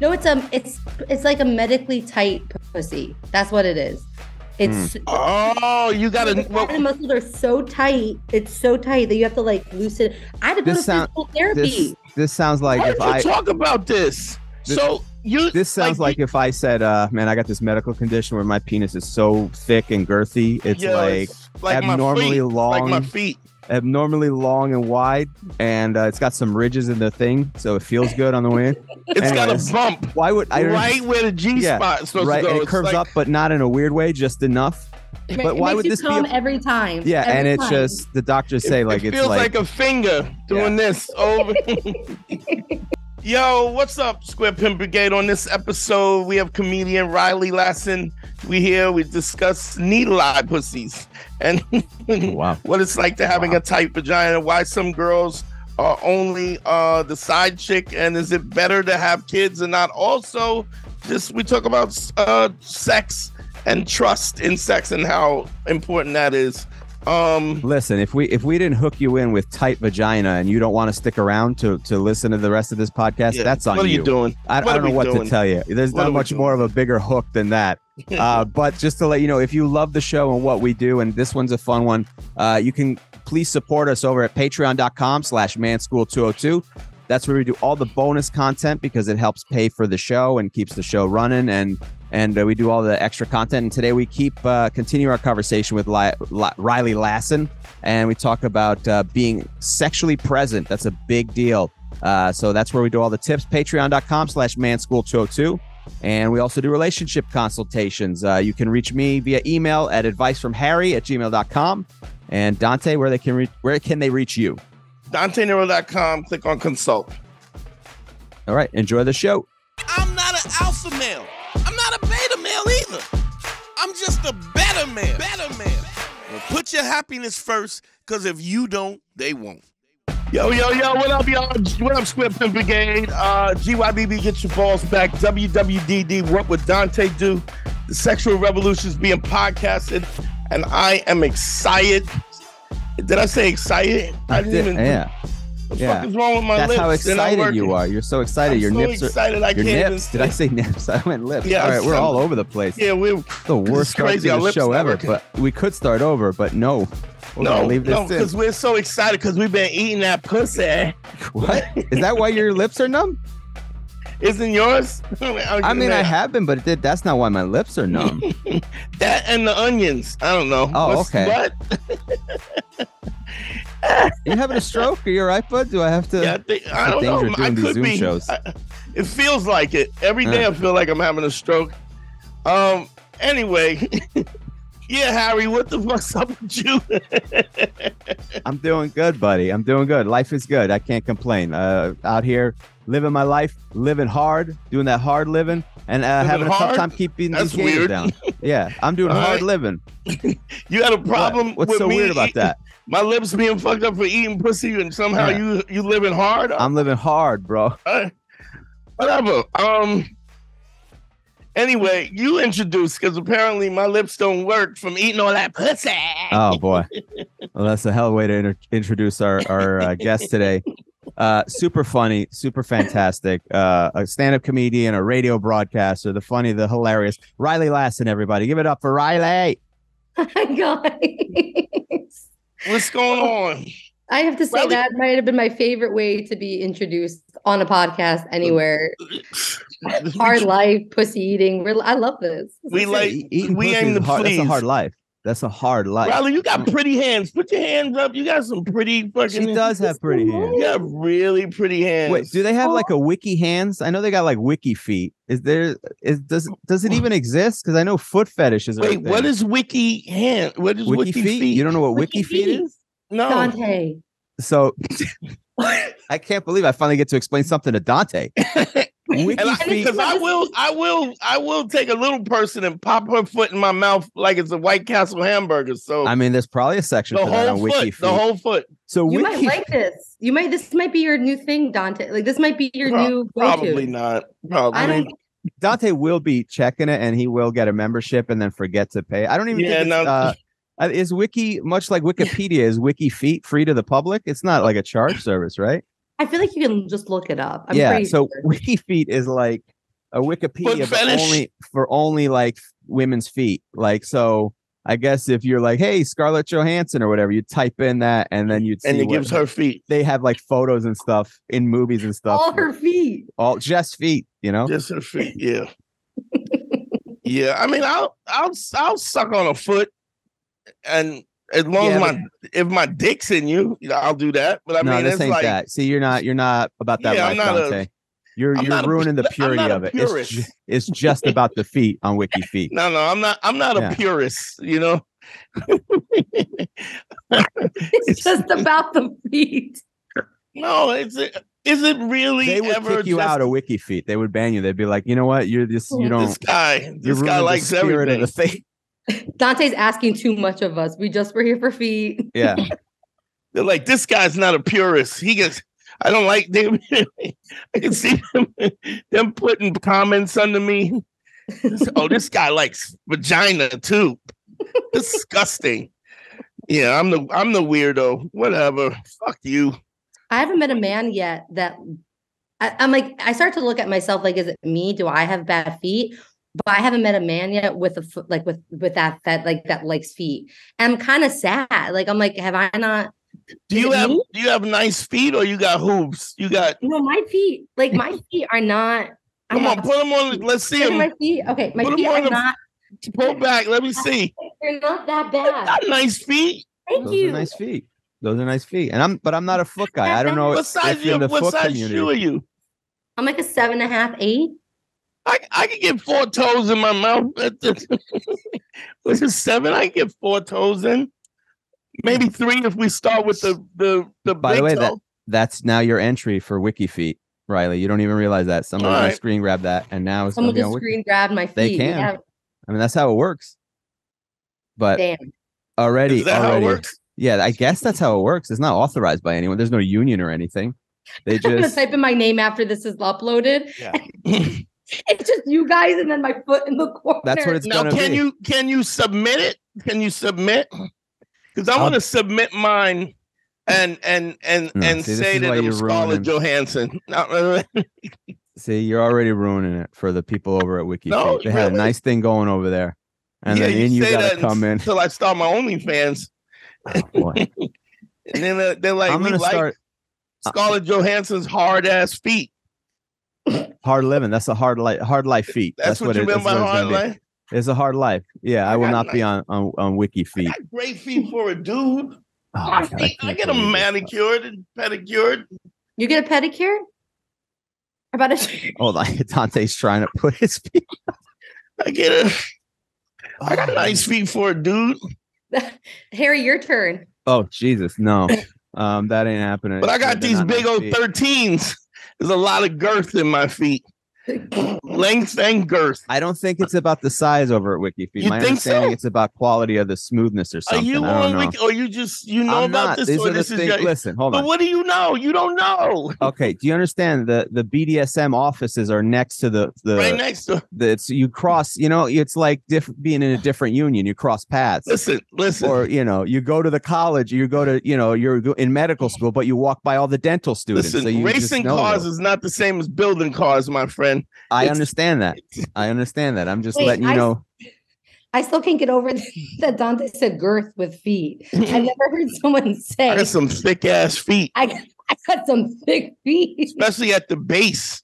No, it's um, it's it's like a medically tight pussy. That's what it is. It's Oh, you gotta. the Well, abdomen muscles are so tight. It's so tight that you have to like loosen. I had to go This to sound- physical therapy. This this sounds like why if you I talk about this? This- so you. this sounds like, if I said, uh, man, I got this medical condition where my penis is so thick and girthy, it's yeah, like it's like my abnormally feet, long, Like my feet. Abnormally long and wide, and uh, it's got some ridges in the thing, so it feels good on the way in. It's Anyways, got a bump Why would I don't right where the G Yeah, spot is supposed right? to go. And it curves like- up, but not in a weird way, just enough. It But why makes would you this be come a- every time? Yeah, Every and it's time. just the doctors say it, like it it's feels like, like, a finger doing this over. Yo, what's up, Square Pimp Brigade? On this episode, we have comedian Riley Lassin. We here, we discuss needle eye pussies and wow. what it's like to having Wow. a tight vagina, why some girls are only uh the side chick, and is it better to have kids and not also just we talk about uh sex and trust in sex and how important that is. Um Listen, if we if we didn't hook you in with tight vagina and you don't want to stick around to to listen to the rest of this podcast, yeah, that's on you. what are you. you doing? I, I don't know what to tell you. There's What not much doing? more of a bigger hook than that. Uh, but just to let you know, if you love the show and what we do, and this one's a fun one, uh, you can please support us over at patreon.com slash manschool202. That's where we do all the bonus content because it helps pay for the show and keeps the show running. And and uh, we do all the extra content. And today we keep uh, continue our conversation with Li- Li- Riley Lassin, and we talk about uh, being sexually present. That's a big deal. Uh, so that's where we do all the tips. Patreon.com slash manschool202. And we also do relationship consultations. Uh, you can reach me via email at advicefromharry at gmail.com. And Dante, where they can reach, where can they reach you? DanteNero.com, click on consult. All right, enjoy the show. I'm not an alpha male. I'm not a beta male either. I'm just a better man. Better man. Well, put your happiness first, because if you don't, they won't. Yo, yo, yo, what up, y'all? What up, Square Pimp Brigade? Uh, GYBB, get your balls back. WWDD, what would Dante do? The sexual revolution is being podcasted, and I am excited. Did I say excited? I didn't even. yeah, What the yeah. fuck is wrong with my that's lips? how excited you are. You're so excited. I'm your so nips are. excited. I Your can't nips. Did I say nips? I went lips. Yeah, All right, we're all over the place. Yeah, we're the worst start to crazy. The show ever. working. But we could start over. But no, we're no, leave this no, because we're so excited because we've been eating that pussy. What is that? Why your lips are numb? Isn't yours? I mean, I have been, but it did, that's not why my lips are numb. that and the onions. I don't know. Oh, What's- okay. What? you having a stroke? Are you all right, bud? Do I have to? Yeah, I, think, I don't know. I could Zoom be. shows. I- it feels like it every day. Uh. I feel like I'm having a stroke. Um. Anyway, yeah, Harry, what the fuck's up with you? I'm doing good, buddy. I'm doing good. Life is good. I can't complain. Uh, out here living my life, living hard, doing that hard living, and uh, Living having a tough time keeping That's these games weird. down. Yeah, I'm doing hard right. living. you had a problem What? What's with so me weird about eating- that? My lips being fucked up for eating pussy, and somehow Yeah. you you living hard. I'm living hard, bro. Uh, whatever. Um. Anyway, you introduced because apparently my lips don't work from eating all that pussy. Oh boy, well, that's a hell of a way to inter- introduce our our uh, guest today. Uh, super funny, super fantastic. Uh, a stand-up comedian, a radio broadcaster, the funny, the hilarious Riley Lassin. Everybody, give it up for Riley. Guys, What's going on? I have to say Riley- that might have been my favorite way to be introduced on a podcast anywhere. Hard life, pussy eating. I love this. This We like- great. Eating we pussy aim is to hard, That's a hard life. That's a hard life. Riley, you got mm. pretty hands. Put your hands up. You got some pretty fucking. She does have pretty hands. You got really pretty hands. Wait, do they have like a oh. wiki hands? I know they got like wiki feet. Is there is does does it even exist? Because I know foot fetishes. Are Wait, what thing. wiki hand? What is wiki, wiki, feet? You don't know what wiki, Wiki feet feet. is? No. Dante. So I can't believe I finally get to explain something to Dante. Wiki And I, feet. because I will, I will, I will take a little person and pop her foot in my mouth like it's a White Castle hamburger. So I mean, there's probably a section the for that on whole wiki foot, the whole foot. so You wiki might like this. You might. This might be your new thing, Dante. Like this might be your Pro- new go-to. Probably not. Probably. I don't. Dante will be checking it and he will get a membership and then forget to pay. I don't even Yeah, think no. uh, Uh, is wiki much like Wikipedia is wiki feet free to the public? It's not like a charge service, right? I feel like you can just look it up. I'm yeah. So sure. Wiki Feet is like a Wikipedia but fetish. only for only like women's feet. Like so. I guess if you're like, hey, Scarlett Johansson or whatever, you type in that and then you'd see and it gives her feet. they have like photos and stuff in movies and stuff. all her feet. all just feet, you know? Just her feet. Yeah. yeah. I mean, I'll I'll I'll suck on a foot, and as long Yeah, as my if my dick's in you, you know, I'll do that. But I no, mean, this it's ain't like that. See, you're not you're not about that Yeah, life, I'm not a- you're I'm you're not a- ruining the purity of it. It's, ju- it's just about the feet on Wiki Feet. no, no, I'm not. I'm not Yeah. a purist. You know. It's just about the feet. no, it's is it really They would ever kick you just out of Wiki Feet. They would ban you. They'd be like, you know what? You're this. You don't. this guy? This guy likes the spirit everything. of the thing. Dante's asking too much of us. We just were here for feet. Yeah. They're like, this guy's not a purist. He gets. I don't like them. I can see them, them putting comments under me. oh, this guy likes vagina too. Disgusting. Yeah, I'm the I'm the weirdo. Whatever. Fuck you. I haven't met a man yet that I, I'm like, I start to look at myself like, is it me? Do I have bad feet? But I haven't met a man yet with a foot like with with that that like that likes feet. And I'm kind of sad. Like I'm like, have I not? Do you have me? do you have nice feet or you got hoops? You got No, my feet. Like my feet are not. I'm come on, not- put them on. Let's see them. my feet. Okay, my Put 'em feet are the- not. Pull back. Let me see. They're not that bad. Got nice feet. Thank Those you. are nice feet. Those are nice feet. And I'm, but I'm not a foot guy. I don't know What size if you're in the What foot size community. shoe are you? I'm like a seven and a half, eight. I I can get four toes in my mouth. Which is seven? I can get four toes in. Maybe three if we start with the the the By the way, toe. that- That's now your entry for Wiki Feet, Riley. You don't even realize that. Someone's gonna screen grab that, and now it's Someone gonna just screen grabbed my feet. They can. Yeah, I mean, that's how it works. But damn. already, is that how it already, works? yeah, I guess that's how it works. It's not authorized by anyone. There's no union or anything. They I'm just type in my name after this is uploaded. Yeah. It's just you guys and then my foot in the corner. that's what it's now, gonna can be. you can you submit it? Can you submit? Because I want to submit mine and and and No, and see, say is that why it was Scarlett ruining- Johansson. No, See, you're already ruining it for the people over at Wiki No, Feet. They had a nice thing going over there, and yeah, then in you say gotta come in. until I start my OnlyFans, Oh, boy. and then they're, they're like, I'm gonna like start uh, Scarlett Johansson's hard ass feet. Hard living. That's a hard life. Hard life feet. That's, what, you it- meant by it's hard gonna be. life. It's a hard life. Yeah, I, I will got not be on, on on Wiki I Feet. great feet for a dude. Oh, My my God, feet, I, get them believe this. manicured and pedicured. You get a pedicure? How about a Hold on, Dante's trying to put his feet. I get a. I Oh, got nice feet for a dude, Harry, your turn. Oh Jesus, no, um, that ain't happening. but I got They're these big nice old feet. 13s. There's a lot of girth in my feet, length and girth. I don't think it's about the size over at Wiki Feet. You My think understanding so? it's about quality of the smoothness or something. Are you on. Wiki, or you just you know I'm about not. this? These or are the this is things. your, Listen, hold but on. what do you know? You don't know. Okay, do you understand the the BDSM offices are next to the the, right next to. the it's you cross. You know, it's like diff- being in a different union. You cross paths. Listen, listen. or you know you go to the college you go to you know you're in medical school but you walk by all the dental students Listen, so you racing cars is not the same as building cars, my friend. I it's- understand that i understand that i'm just Wait, letting you I- know I still can't get over that Dante said girth with feet. I've never heard someone say. I say got some thick ass feet, I got, I got some thick feet. especially at the base.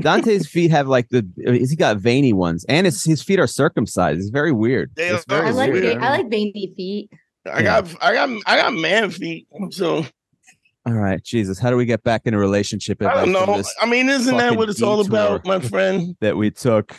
dante's feet have like the he's got veiny ones and his, his feet are circumcised it's very weird They it's very I like weird. I like veiny feet. I Yeah. got, I got, I got man feet. So all right jesus how do we get back in a relationship I don't know. I mean, isn't that what it's all about, my friend? that we took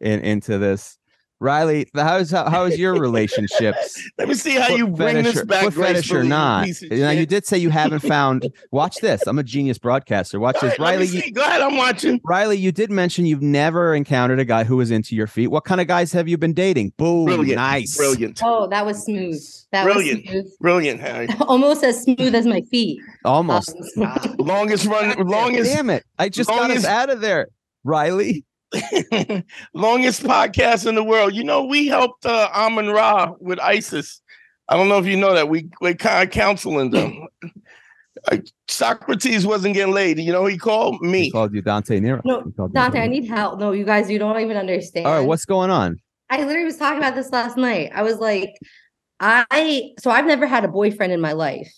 in into this riley how's how, how is your relationships Let me see how foot you bring fetish this or- back foot fetish or gracefully, you not. piece of Now you did say you haven't found. Watch this. I'm a genius broadcaster. Watch Go this, ahead, let me Riley. You, see. Go ahead, I'm watching. Riley, you did mention you've never encountered a guy who was into your feet. What kind of guys have you been dating? Boom, Brilliant, nice, brilliant, Oh, that was smooth. That Brilliant. was smooth. brilliant, Harry. Almost as smooth as my feet. almost. Um, Longest run, longest, Damn it! I just got us longest- out of there, Riley. longest podcast in the world. You know, we helped uh, Amon Ra with ISIS. I don't know if you know that. We we kind of counseling them. Socrates wasn't getting laid. You know, he called He me. called you Dante Nero. No, He called you Dante, I need help. No, you guys, you don't even understand. All right, what's going on? I literally was talking about this last night. I was like, I so I've never had a boyfriend in my life.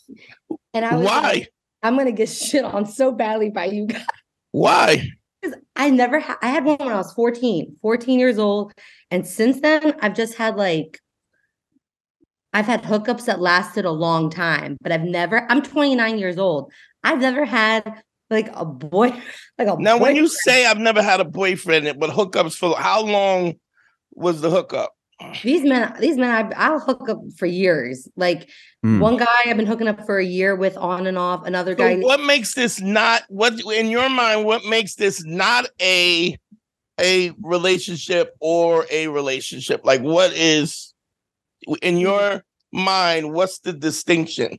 And I was Why? like, I'm gonna get shit on so badly by you guys. Why? I never had I had one when I was 14, 14 years old. And since then, I've just had like I've had hookups that lasted a long time, but I've never, I'm 29 years old. I've never had like a boy, like a Now, when you say I've never had a boyfriend, but hookups for how long was the hookup? These men, these men, I, I'll hook up for years. Like Hmm. one guy I've been hooking up for a year with on and off. Another So guy, what makes this not what in your mind? What makes this not a a relationship or a relationship? Like, what is in your mind? What's the distinction?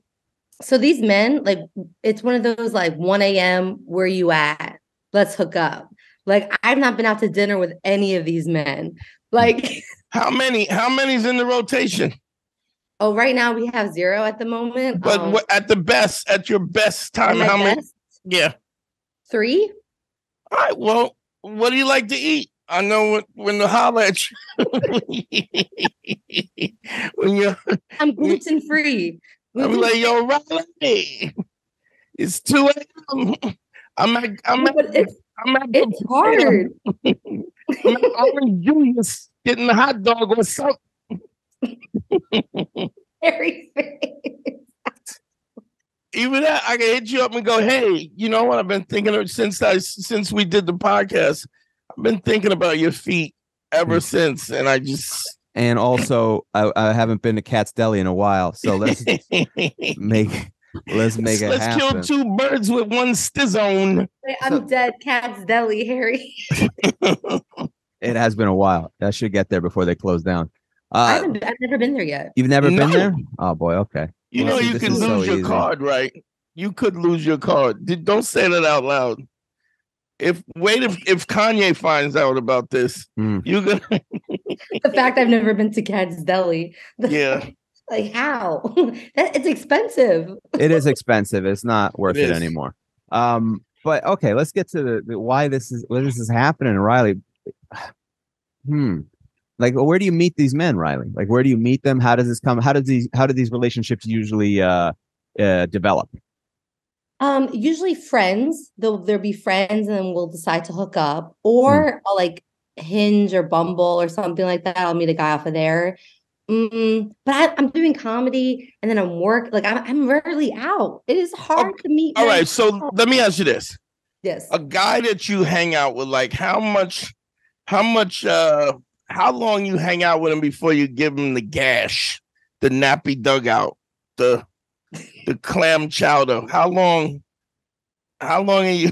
so these men, like it's one of those like 1 a.m. Where you at? Let's hook up. Like I've not been out to dinner with any of these men. Like, How many? How many's in the rotation? oh, right now we have zero at the moment. But Um, at the best, at your best time, how many? Yeah. Three. All right. Well, what do you like to eat? I know when, when to holler at you. when you're, I'm gluten free. I'm like, yo, Riley, it's 2 a.m. I'm at, I'm at, it's, I'm at, it's hard. I'm Orange Julius getting the hot dog or something. Very. Even that, I can hit you up and go, hey, you know what? I've been thinking of since I since we did the podcast. I've been thinking about your feet ever Hmm. since, and I just And also, I, I haven't been to Katz's Deli in a while, so let's make let's make it Let's happen. kill two birds with one stizzone. I'm dead. Katz's Deli, Harry. It has been a while. I should get there before they close down. I Uh, haven't, I've never been there yet. you've never No. been there? Oh boy, okay. You Well, know see, you can lose so your easy. card, right? You could lose your card. Did- Don't say that out loud. If wait if if Kanye finds out about this, Hmm. you gonna The fact I've never been to Katz's Deli. yeah. Like how? that it's expensive. It is expensive. It's not worth It it, is. anymore. Um, but okay, let's get to the, the why this is why this is happening, Riley. Hmm. Like, where do you meet these men, Riley? Like, where do you meet them? How does this come? How does these how do these relationships usually uh, uh develop? Um, usually friends. They'll there be friends, and then we'll decide to hook up, or I'll like Hinge or Bumble or something like that. I'll meet a guy off of there. Mm, but I, I'm doing comedy, and then I'm work. Like I'm, I'm rarely out. It is hard to meet. All right, so let me ask you this. Yes. A guy that you hang out with, like how much how much uh how long you hang out with him before you give him the gash, the nappy dugout, the the clam chowder? How long how long are you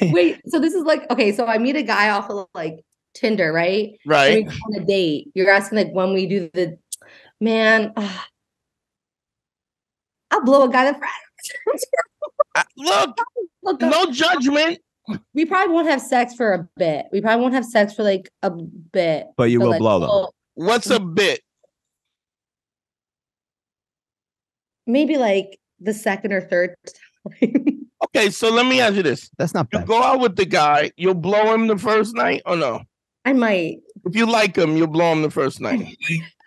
Wait. So this is like okay. So I meet a guy off of like Tinder, right? Right? we on a date. You're asking like when we do the man. ah, I'll blow a guy that Uh, Look, Look up. no judgment. we probably won't have sex for a bit. We probably won't have sex for like a bit. But you will like, blow them. well, What's a bit? maybe like the second or third time. Okay, so let me ask you this. That's not bad. You go out with the guy, you'll blow him the first night or no? I might. If you like him, you'll blow him the first night.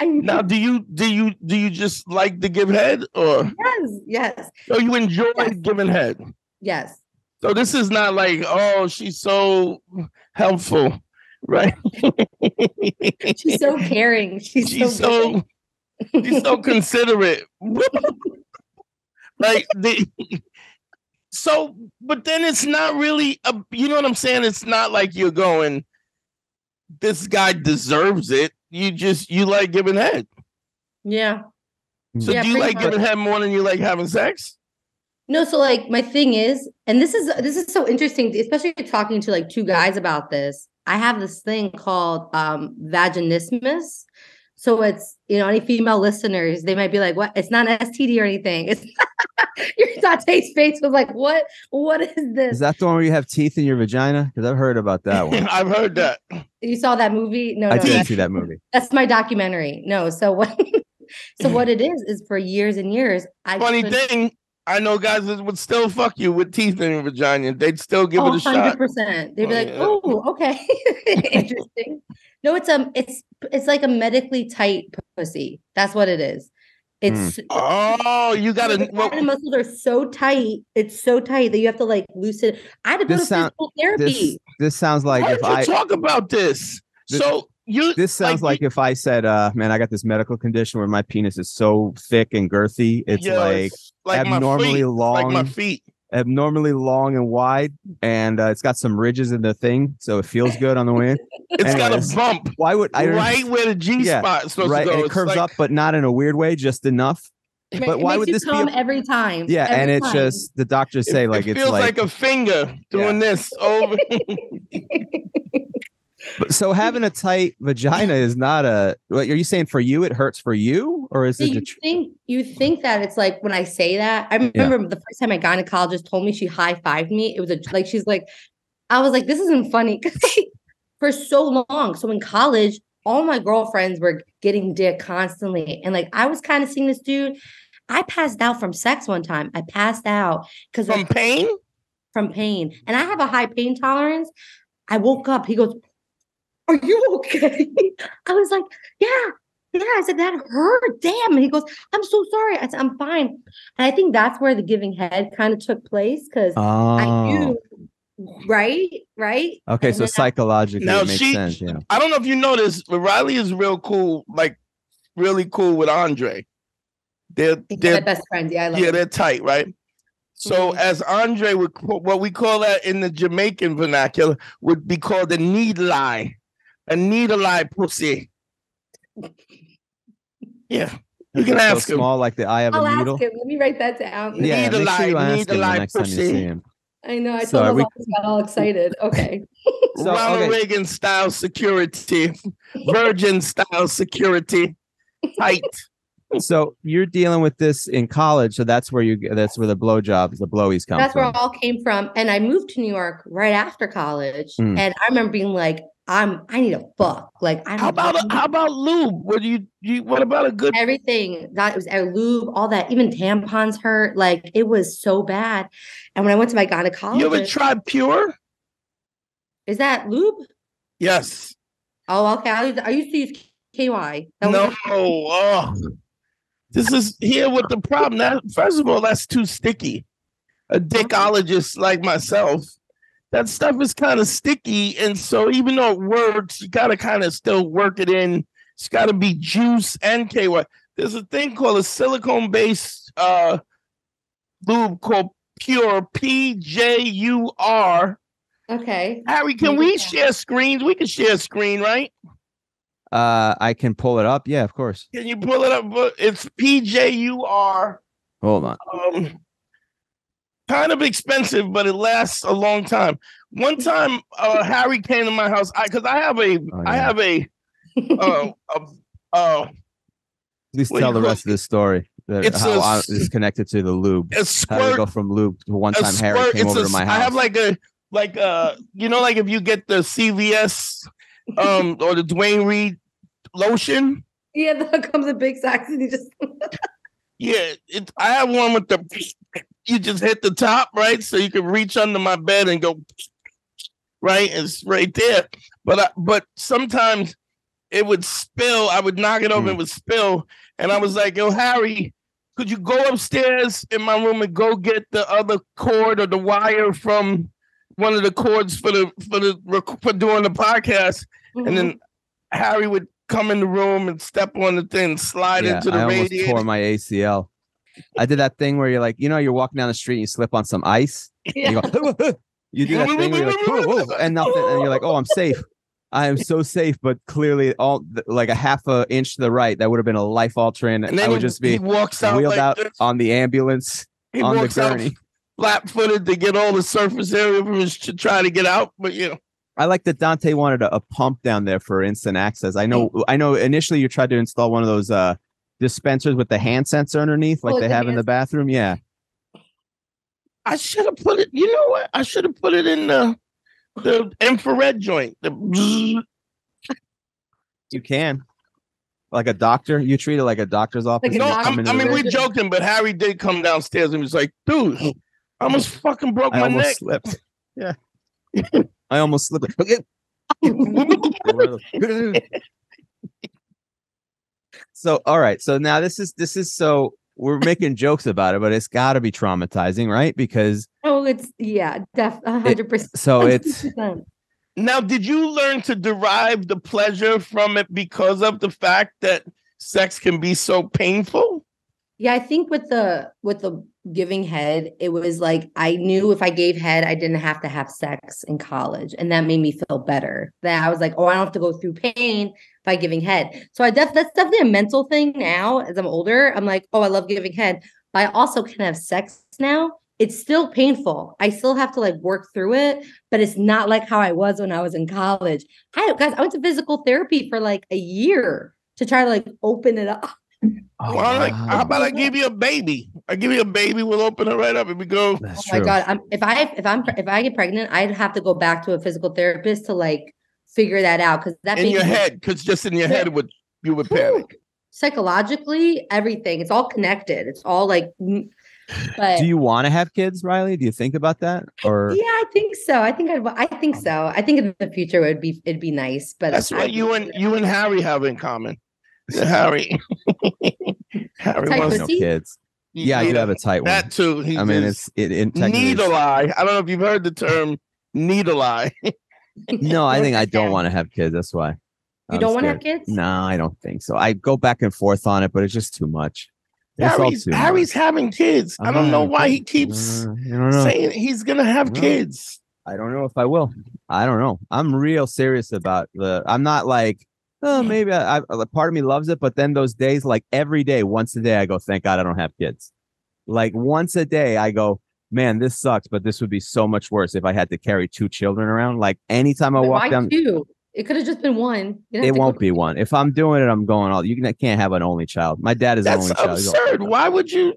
Now, do you do you do you just like to give head or yes, yes, or you enjoy Yes. giving head? yes. So this is not like, oh, she's so helpful, right? She's so caring. She's, she's so, so she's so considerate. like the so but then it's not really a you know what I'm saying? It's not like you're going, this guy deserves it. You just you like giving head. yeah. So Yeah, do you like much. giving head more than you like having sex? No, so like my thing is, and this is this is so interesting, especially talking to like two guys about this. I have this thing called um vaginismus. So it's you know, any female listeners, they might be like, what? It's not an STD or anything. It's your Dante's face was like, what? What is this? Is that the one where you have teeth in your vagina? Because I've heard about that one. I've heard that. you saw that movie? No, I no, didn't see that movie. that's my documentary. No, so what So what it is is for years and years. I Funny thing, I know guys that would still fuck you with teeth in your vagina. They'd still give Oh, it a shot. 100%. They'd be Oh, like, yeah. "Oh, okay, interesting." No, it's um, it's it's like a medically tight pussy. That's what it is. It's Oh, you gotta. the Well, abdomen muscles are so tight. It's so tight that you have to like loosen. I had to go This to sound- physical therapy. this sounds like why if you I talk about this? This- so you. this sounds like, if I said, uh, man, I got this medical condition where my penis is so thick and girthy. It's yeah, like it's like my abnormally feet, long, like my feet. Abnormally long and wide, and uh, it's got some ridges in the thing, so it feels good on the way in. It's Anyways, got a bump Why would I don't- right where the G Yeah, spot is supposed right? to go. And it It's curves like- up, but not in a weird way, just enough. But it why makes would you this be come a- every time? Yeah, and it's time. just the doctors say it, like it it's feels like, like, a finger doing this over. But- so having a tight vagina is not a. What are you saying for you? It hurts for you, or is So it? you tr- think you think that it's like when I say that? I remember the first time my gynecologist told me she high fived me. It was a like she's like, I was like, this isn't funny because for so long. So in college, all my girlfriends were getting dick constantly, and like I was kind of seeing this dude. I passed out from sex one time. I passed out because From pain? from pain, and I have a high pain tolerance. I woke up. He goes, "Are you okay?" I was like, "Yeah." Yeah, I said that hurt. Damn. And he goes, I'm so sorry. I said, I'm fine. And I think that's where the giving head kind of took place because I oh, knew, right? Right. okay. and So then I- psychologically, Now it makes she- sense. Yeah. I don't know if you know this, but Riley is real cool, like really cool with Andre. They're they're best friends Yeah, I love yeah, him. they're tight, right? So Mhm. as Andre would what we call that in the Jamaican vernacular would be called a needle eye, a needle eye pussy. Yeah, you can So ask him. small like the eye of I'll a needle. ask him. Let me write that down. Yeah, Needle make sure you eye, ask him needle the eye next time you pussy. see him. I know. I So told are him we- I got all excited. Okay. So, Ronald okay. Reagan style security, Virgin style security, tight. So you're dealing with this in college, so that's where you that's where the blowjobs, the blowies come from. That's where it all came from. And I moved to New York right after college. Mm. And I remember being like, I'm I need a fuck. Like I How about a, how about lube? What do you, you what about a good everything that was a lube, all that, even tampons hurt. Like it was so bad. And when I went to my gynecologist, you ever tried pure? is that lube? Yes. Oh, okay. I used, I used to use KY. That No. Oh. This is here with the problem. That first of all, that's too sticky. A dickologist like myself, that stuff is kind of sticky, and so even though it works, you gotta kind of still work it in. It's got to be juice and KY. There's a thing called a silicone-based uh, lube called Pure P J U R. okay. Harry, can Maybe we yeah. share screens? We can share a screen, right? Uh, I can pull it up. Yeah, of course. Can you pull it up? But It's P J U R. Hold on. Um, kind of expensive, but it lasts a long time. One time, uh, Harry came to my house. I because I have a, Oh, I have a, uh, uh, uh, Please What tell the call rest of this story. the- It's how a I- s- it's connected to the lube. a How did squirt. go from lube to one A time Harry came over a to my house. I have like a, like uh, you know, like if you get the CVS, um, or the Duane Reade lotion. Yeah, that comes in big sacks and you just Yeah, it, I have one with the you just hit the top, right? So you can reach under my bed and go right. It's right there. But I, but sometimes it would spill. I would knock it over, Mm. it would spill, and I was like, "Yo, Harry, could you go upstairs in my room and go get the other cord or the wire from one of the cords for the for the for doing the podcast?" Mm-hmm. And then Harry would come in the room and step on the thing, slide Yeah, into the I almost radiator. tore my ACL. I did that thing where you're like, you know, you're walking down the street and you slip on some ice. yeah. You go, you do that thing where you're like, "Whoa, whoa," and nothing, and you're like, oh, I'm safe. I am so safe, but clearly, all like a half a inch to the right, that would have been a life altering. And I would he, just be he walks out wheeled like out this. on the ambulance He on the walks out gurney. flat footed to get all the surface area from his to try to get out. But you know, I like that Dante wanted a, a pump down there for instant access. I know, I know. Initially, you tried to install one of those uh dispensers with the hand sensor underneath, like Oh, they the have in the bathroom. Yeah, I should have put it. You know what? I should have put it in the the infrared joint. The you can. Like a doctor? You treat it like a doctor's office? Like No, You doctor. come I'm, I mean we're joking, but Harry did come downstairs and was like, "Dude, I almost fucking broke I my almost neck." slipped. Yeah. I almost slipped. so all right. So now this is this is so we're making jokes about it, but it's got to be traumatizing, right? Because Oh, it's yeah, def hundred percent. so it's Now, did you learn to derive the pleasure from it because of the fact that sex can be so painful? Yeah, I think with the with the giving head, it was like I knew if I gave head, I didn't have to have sex in college, and that made me feel better. That I was like, oh, I don't have to go through pain by giving head. So I def that's definitely a mental thing now. As I'm older, I'm like, oh, I love giving head, but I also can have sex now. It's still painful. I still have to like work through it, but it's not like how I was when I was in college. I guys, I went to physical therapy for like a year to try to like open it up. Oh, well, I'm like, wow. how about I give you a baby? I give you a baby, we'll open it right up and we go. That's Oh my true. god! I'm, if I if I'm if I get pregnant, I'd have to go back to a physical therapist to like figure that out because that in your head, because just in your head would you would panic. psychologically everything it's all connected. It's all like, but Do you want to have kids, Riley? Do you think about that? Or yeah, I think so. I think I'd, I think um, so. I think in the future it would be it'd be nice, but That's I- what you and you and Harry have in common. Harry, Harry Tight wants no pussy? kids? Yeah, I do have a tight one. that too. He I mean, just- it's it, it needle eye. I don't know if you've heard the term needle eye. No, I think I don't want to have kids. That's why. You I'm don't want to have kids? No, I don't think so. I go back and forth on it, but it's just too much. It's Harry's, too Harry's much. having kids. I don't not know why he keeps Uh, I don't know. saying he's gonna have No. kids. I don't know if I will. I don't know. I'm real serious about the. I'm not like, oh, maybe I, I. a Part of me loves it, but then those days, like every day, once a day, I go, thank God I don't have kids. Like once a day, I go, man, this sucks, but this would be so much worse if I had to carry two children around. Like anytime I But walk why down, two? It could have just been one. You didn't it go won't be one. If I'm doing it, I'm going all. You can, can't have an only child. My dad is an That's only child. Absurd. Why would you?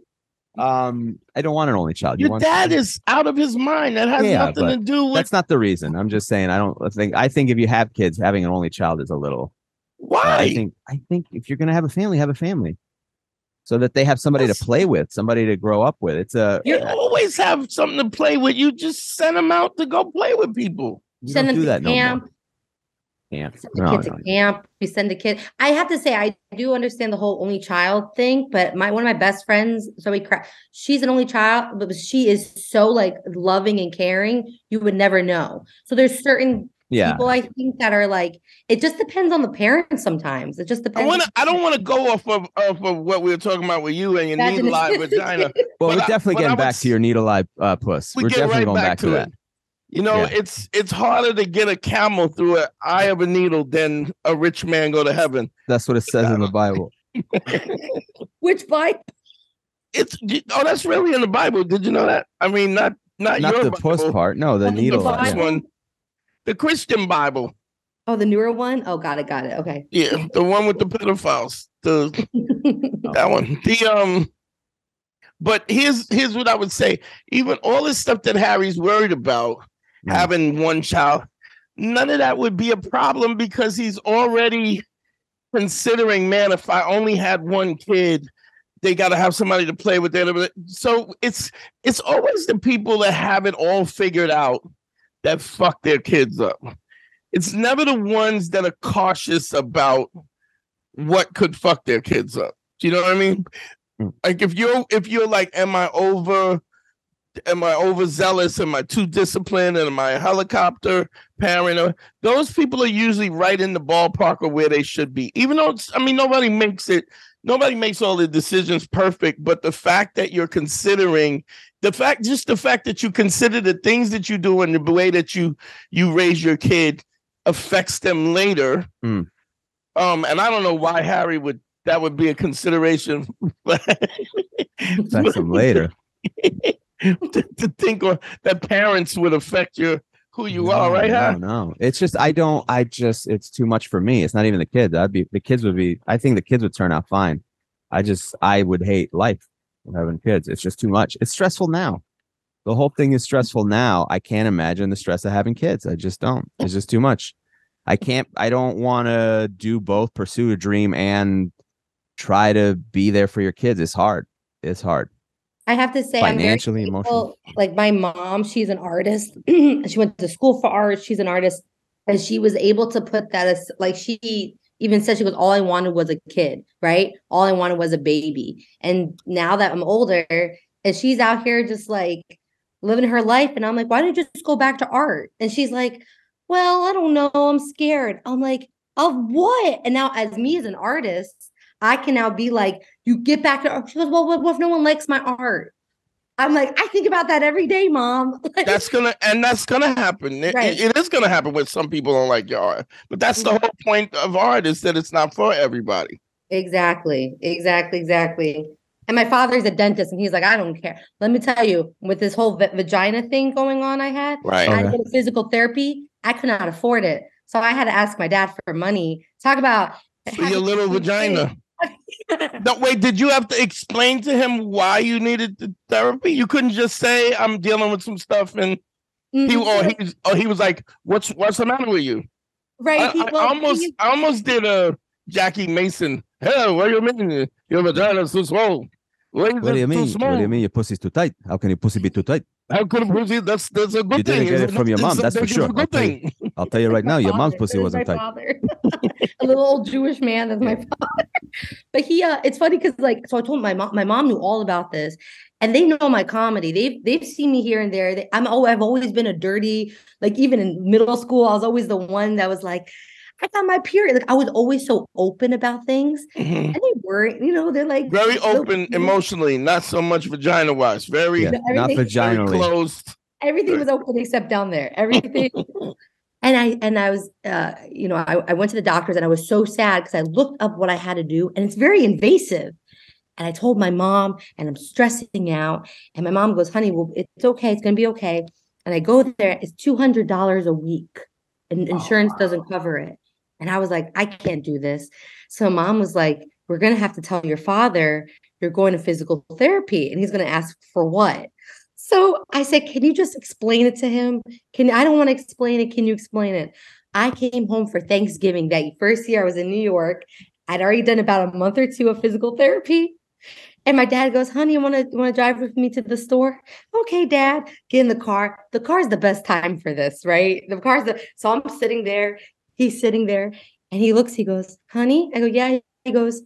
Um, I don't want an only child. You Your want- dad is out of his mind. That has Yeah, nothing to do with That's not the reason. I'm just saying. I don't think. I think if you have kids, having an only child is a little. Why. I think. I think if you're gonna have a family, have a family, so that they have somebody That's- to play with, somebody to grow up with. It's a. you always have something to play with. You just send them out to go play with people. You Send don't them do to that no more. camp. Camp. send the No, kid no. to camp. We send a kid. I have to say, I do understand the whole only child thing, but my one of my best friends, Zoe, Cra- she's an only child, but she is so like loving and caring. You would never know. So there's certain Yeah. people I think that are like. It just depends on the parents. Sometimes it just I depends. want to. I don't want to go off of off of what we were talking about with you and your needle eye vagina. Well, But we're definitely I getting back s- to your needle eye uh, puss. We are get definitely right going back back to to that. it. You know, Yeah. it's it's harder to get a camel through an eye of a needle than a rich man go to heaven. That's what it says in the Bible. Which bike? It's oh, that's really in the Bible. Did you know that? I mean, not not, Not your the puss part. No, the the needle. eye, one, the Christian Bible. Oh, the newer one. Oh, got it, got it. Okay. Yeah, the one with the pedophiles. The that one. The um. But here's here's what I would say. Even all this stuff that Harry's worried about, Mm. having one child, none of that would be a problem because he's already considering, man, if I only had one kid, they got to have somebody to play with. Them. So it's it's always the people that have it all figured out that fuck their kids up. It's never the ones that are cautious about what could fuck their kids up. Do you know what I mean? Like if you're if you're like, am I over am I overzealous? Am I too disciplined? Am I a helicopter parent? Those people are usually right in the ballpark of where they should be. Even though it's, I mean, nobody makes it, nobody makes all the decisions perfect, but the fact that you're considering the fact, just the fact that you consider the things that you do and the way that you you raise your kid affects them later. Mm. Um, and I don't know why Harry would that would be a consideration. Affects them later. to, to think or that parents would affect your who you are, right? No, Har? no. It's just I don't. I just it's too much for me. It's not even the kids. I'd be the kids would be. I think the kids would turn out fine. I just I would hate life having kids. It's just too much. It's stressful now. The whole thing is stressful now. I can't imagine the stress of having kids. I just don't. It's just too much. I can't. I don't want to do both. Pursue a dream and try to be there for your kids. It's hard. It's hard. I have to say, I'm Financially, grateful. emotionally. Like my mom, she's an artist. she went to school for art. She's an artist, and she was able to put that as like she even said she goes, all I wanted was a kid, right? All I wanted was a baby. And now that I'm older, and she's out here just like living her life, and I'm like, why don't you just go back to art? And she's like, well, I don't know, I'm scared. I'm like, of what? And now, as me as an artist, I can now be like, you get back to art. She goes, well, what, what if no one likes my art? I'm like, I think about that every day, mom. That's gonna and that's gonna happen. It- Right. it is gonna happen when some people don't like your art. But that's the mm-hmm. whole point of art is that it's not for everybody. exactly, exactly, exactly. And my father's a dentist, and he's like, I don't care. Let me tell you, with this whole va- vagina thing going on, I had, Right. I had Okay. to go to physical therapy. I could not afford it, so I had to ask my dad for money. Talk about For your little vagina. No, wait, did you have to explain to him why you needed the therapy? You couldn't just say I'm dealing with some stuff and he Mhm. or he or he was like, What's what's the matter with you? right. I, he- I almost I almost did a Jackie Mason. Hey, what do you mean? Your vagina's too small. Why What do you too mean? What do you mean your pussy's too tight? How can your pussy be too tight? How could a pussy? That's that's a good You didn't thing. get it from your mom, a- that's for it's a sure. good I'll tell you. I'll tell you right now, your mom's pussy wasn't my tight. father. a little old Jewish man. That's my father. But he, uh, it's funny because like, so I told my mom. My mom knew all about this, and they know my comedy. They've they've seen me here and there. They, I'm oh, I've always been a dirty. Like even in middle school, I was always the one that was like, I got my period. Like I was always so open about things, Mhm. and they weren't. You know, they're like Very so- open emotionally, not so much vagina wise. Very, Yeah, not everything- very closed. everything was open except down there. Everything. and I and I was uh, you know, I, I went to the doctors and I was so sad because I looked up what I had to do and it's very invasive. And I told my mom and I'm stressing out. And my mom goes, honey, well, it's okay, it's gonna be okay. And I go there, it's two hundred dollars a week. And insurance doesn't cover it. And I was like, I can't do this. So mom was like, We're gonna have to tell your father you're going to physical therapy. And he's gonna ask for what? So I said, Can you just explain it to him? Can I don't want to explain it. Can you explain it? I came home for Thanksgiving that first year I was in New York. I'd already done about a month or two of physical therapy. And my dad goes, honey, you want to want to drive with me to the store? Okay, dad. Get in the car. The car's the best time for this, right? The car's the so I'm sitting there. He's sitting there and he looks, he goes, honey. I go, yeah. He goes,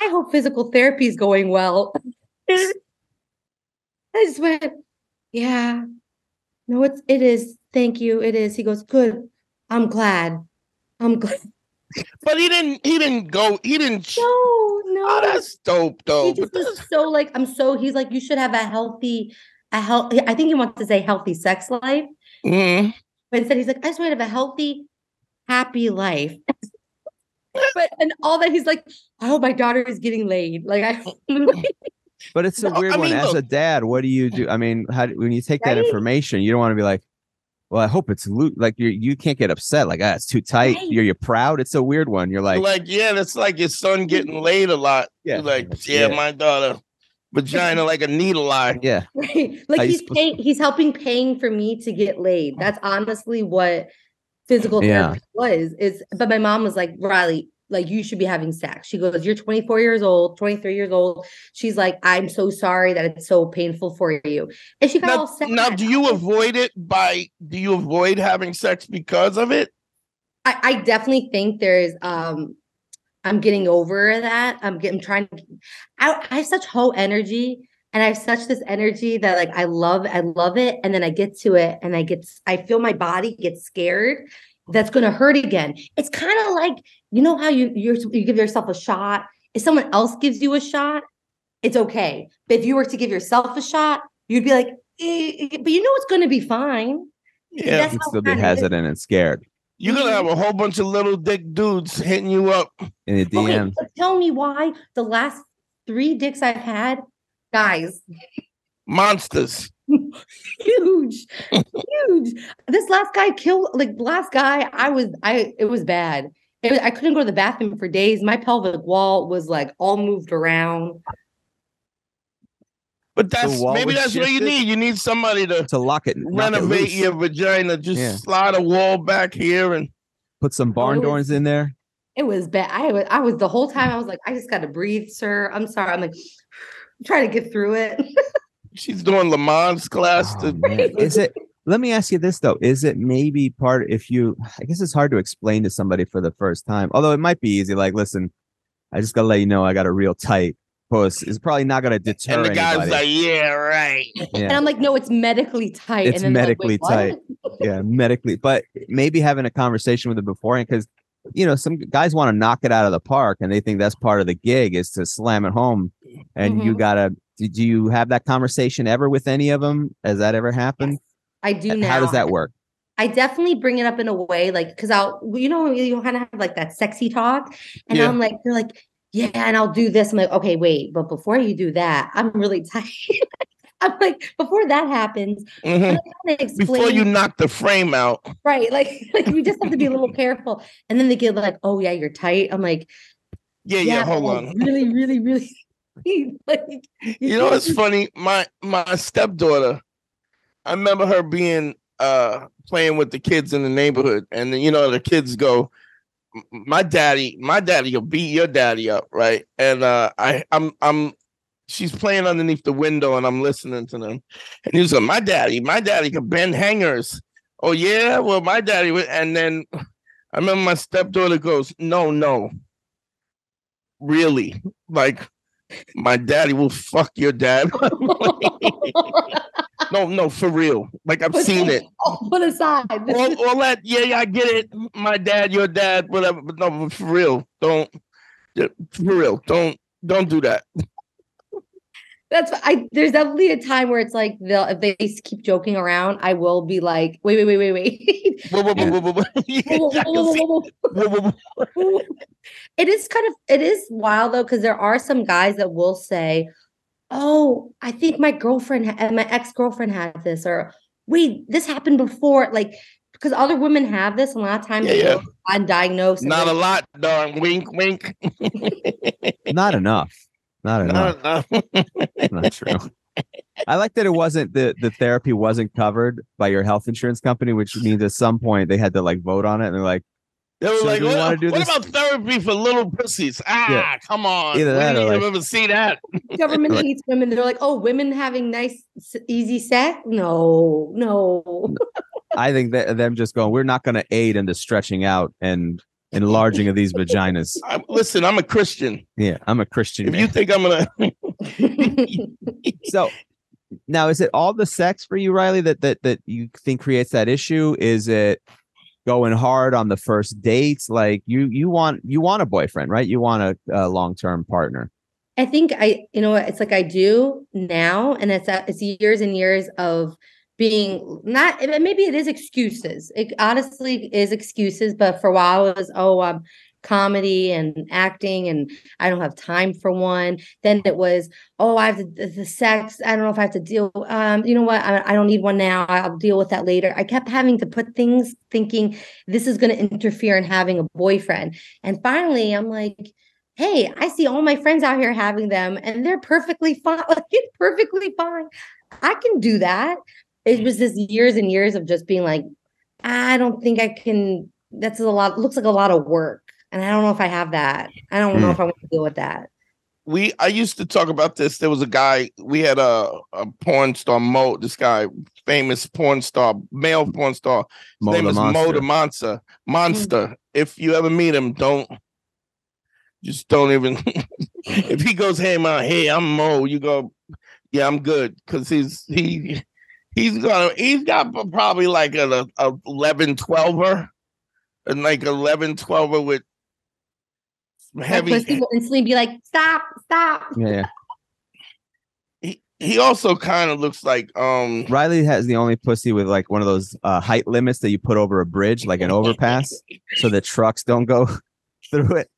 I hope physical therapy is going well. I just went, yeah. No, it's it is. Thank you. It is. He goes, good. I'm glad. I'm glad. But he didn't. He didn't go. He didn't. No, no. Oh, that's dope, though. he just was so like I'm so he's like you should have a healthy a healthy I think he wants to say healthy sex life Mhm. but instead he's like I just want to have a healthy happy life but and all that he's like I hope my daughter is getting laid like I But it's a No, weird I one. mean, As a dad, what do you do? I mean, how do, when you take that information, you don't want to be like, "Well, I hope it's loot." Like you, you can't get upset. Like, ah, it's too tight. Right. You're, you're proud. It's a weird one. You're like, like, yeah, that's like your son getting laid a lot. Yeah. You're like, yeah, Yeah. my daughter, vagina like a needle eye. yeah, right like How he's supposed- paying he's helping paying for me to get laid that's honestly what physical Yeah. therapy was is but my mom was like Riley like you should be having sex she goes you're 24 years old 23 years old she's like i'm so sorry that it's so painful for you and she got all Now, sad now, do you avoid it by? Do you avoid having sex because of it? I, I definitely think there's um I'm getting over that. I'm getting I'm trying to I, I have such whole energy and I have such this energy that like I love I love it and then I get to it and I get I feel my body get scared that's going to hurt again. It's kind of like you know how you you're, you give yourself a shot if someone else gives you a shot it's okay. But if you were to give yourself a shot you'd be like "Eh, eh," but you know it's going to be fine. Yeah, That's you'd still be kinda it is. hesitant and scared you're gonna have a whole bunch of little dick dudes hitting you up. in the Okay, DM. so tell me why the last three dicks I've had, guys, Monsters. huge, huge. This last guy killed, like last guy, I was, I, it was bad. It was, I couldn't go to the bathroom for days. My pelvic wall was like all moved around. But that's maybe was that's what you need. You need somebody to To lock it, knock it renovate your vagina. Just Yeah. slide a wall back here and Put some barn oh, it doors in there. It was bad. I was, I was the whole time. I was like, I just got to breathe, sir. I'm sorry. I'm like trying to get through it. She's doing Lamaze class. Oh, to. Is it? Let me ask you this though: Is it maybe part if you? I guess it's hard to explain to somebody for the first time. Although it might be easy. Like, listen, I just gotta let you know I got a real tight puss. It's probably not gonna deter and the guy's anybody. like, yeah, right. And I'm like, no, it's medically tight. It's and then they're like, medically "Wait, what?" yeah, medically. But maybe having a conversation with them beforehand, because you know some guys want to knock it out of the park, and they think that's part of the gig is to slam it home. And you Mhm. gotta. Did you have that conversation ever with any of them? Has that ever happened? I do now. How does that work? I definitely bring it up in a way like because I'll you know you kind of have like that sexy talk, and Yeah. I'm like they're like yeah, and I'll do this. I'm like okay, wait, but before you do that, I'm really tired. I'm like before that happens, Mhm. Explain Before you knock the frame out, right, like like we just have to be a little careful. And then they get like, oh yeah, you're tight. I'm like yeah, yeah, but, hold on. really, really, really. like You know what's funny? My my stepdaughter, I remember her being uh playing with the kids in the neighborhood, and then, you know the kids go, "My daddy, my daddy will beat your daddy up, right?" And uh I I'm I'm she's playing underneath the window, and I'm listening to them, and he's like, "My daddy, my daddy can bend hangers." Oh yeah, well my daddy would, and then I remember my stepdaughter goes, "No, no, really, like." My daddy will fuck your dad. no, no, for real. Like I've seen it. Put aside. All, all that, yeah, yeah, I get it. My dad, your dad, whatever. But no, for real, don't. For real, don't, don't do that. That's I. There's definitely a time where it's like they'll if they keep joking around, I will be like, wait, wait, wait, wait, wait. Whoa, whoa, whoa, whoa, whoa, whoa. Whoa, it is kind of it is wild though because there are some guys that will say, "Oh, I think my girlfriend ha- my ex girlfriend had this," or "Wait, this happened before." Like because other women have this, and a lot of times Yeah, yeah. undiagnosed. Not a lot, darn. Wink, wink. Not enough. Not enough. No, no. Not true. I like that it wasn't the the therapy wasn't covered by your health insurance company, which means at some point they had to like vote on it and they're like, They were So like, wanna what, do what this?" about therapy for little pussies? Ah, Yeah. come on. Either we that or didn't like- ever see that. government Like- hates women. They're like, "Oh, women having nice, easy sex." No, no. I think that them just going, we're not going to aid in the stretching out and enlarging of these vaginas. I, listen, I'm a Christian. Yeah, I'm a Christian. If man. you think I'm gonna, so now is it all the sex for you riley that that that you think creates that issue is it going hard on the first dates like you you want you want a boyfriend right you want a, a long-term partner I think I, you know, what, it's like I do now, and it's uh, it's years and years of being not. Maybe it is excuses. It honestly is excuses, but for a while it was oh, um, comedy and acting, and I don't have time for one. Then it was oh, I have the, the sex. I don't know if I have to deal. Um, you know what? I, I don't need one now. I'll deal with that later. I kept having to put things, thinking this is going to interfere in having a boyfriend, and finally I'm like hey, I see all my friends out here having them and they're perfectly fine. Like it's perfectly fine. I can do that. It was just years and years of just being like, I don't think I can. That's a lot, looks like a lot of work. And I don't know if I have that. I don't know Hmm. if I want to deal with that. we I used to talk about this. There was a guy. We had a, a porn star, Moe. This guy, famous porn star, male porn star. His Moe name the is Moe Monster. the Monster. Monster. If you ever meet him, don't just don't even. if he goes, "Hey man, hey, I'm Moe," you go, "Yeah, I'm good," because he's he he's gonna he's got probably like a, a 11 12er and like 11 12er with heavy. pussy will instantly be like, stop, stop. yeah, yeah He, he also kind of looks like um riley has the only pussy with like one of those uh, height limits that you put over a bridge like an overpass so the trucks don't go through it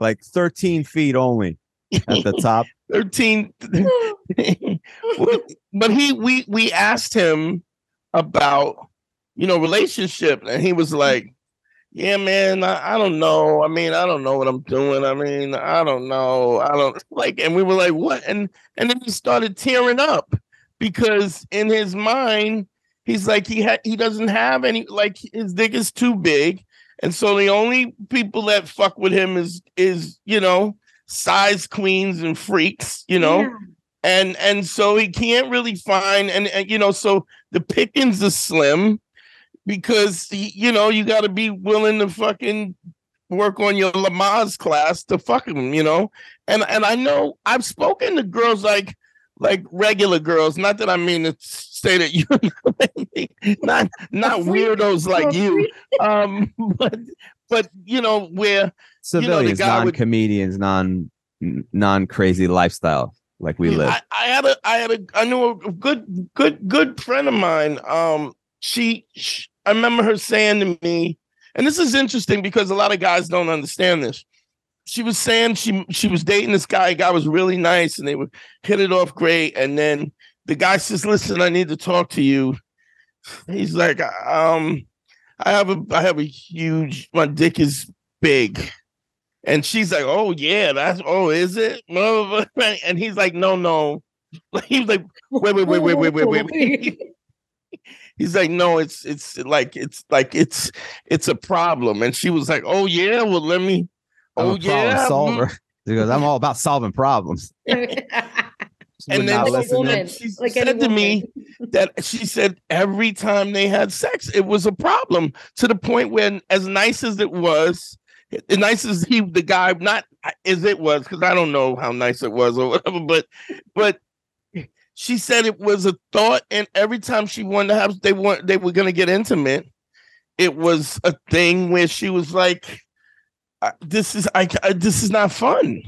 like 13 feet only at the top 13 but he we we asked him about you know relationship and he was like yeah man I, I don't know. I mean i don't know what i'm doing. I mean i don't know. I don't like and we were like what? And and then he started tearing up because in his mind he's like he had he doesn't have any like his dick is too big. And so the only people that fuck with him is is you know size queens and freaks, you know. Yeah. and and so he can't really find and, and you know so the pickings is slim because you know you got to be willing to fucking work on your Lamaze class to fuck him you know and and I know I've spoken to girls like like regular girls not that I mean to say that you not not weirdos like you um but but you know where Civilians, guy would- non-comedians, non non crazy lifestyle like we live. I, I had a I had a I knew a good good good friend of mine. Um, she, sh I remember her saying to me, and this is interesting because a lot of guys don't understand this. She was saying she she was dating this guy. Guy was really nice, and they would hit it off great. And then the guy says, "Listen, I need to talk to you." He's like, "Um, I have a I have a huge. My dick is big." And she's like, "Oh yeah, that's oh, is it?" And he's like, "No, no." He was like, "Wait, wait, wait, wait, wait, wait, wait." wait. He's like, "No, it's it's like it's like it's it's a problem." And she was like, "Oh yeah, well let me." I'm Oh yeah, mm." solver. He goes, I'm all about solving problems. And then she- like a listen to- woman. she like said any to me woman. That she said every time they had sex, it was a problem to the point when, as nice as it was, as nice as he, the guy, not as it was, because I don't know how nice it was or whatever, but, but she said it was a thought, and every time she wanted to have, they want, they were going to get intimate. It was a thing where she was like, "Uh, "This is, I, I this is not fun."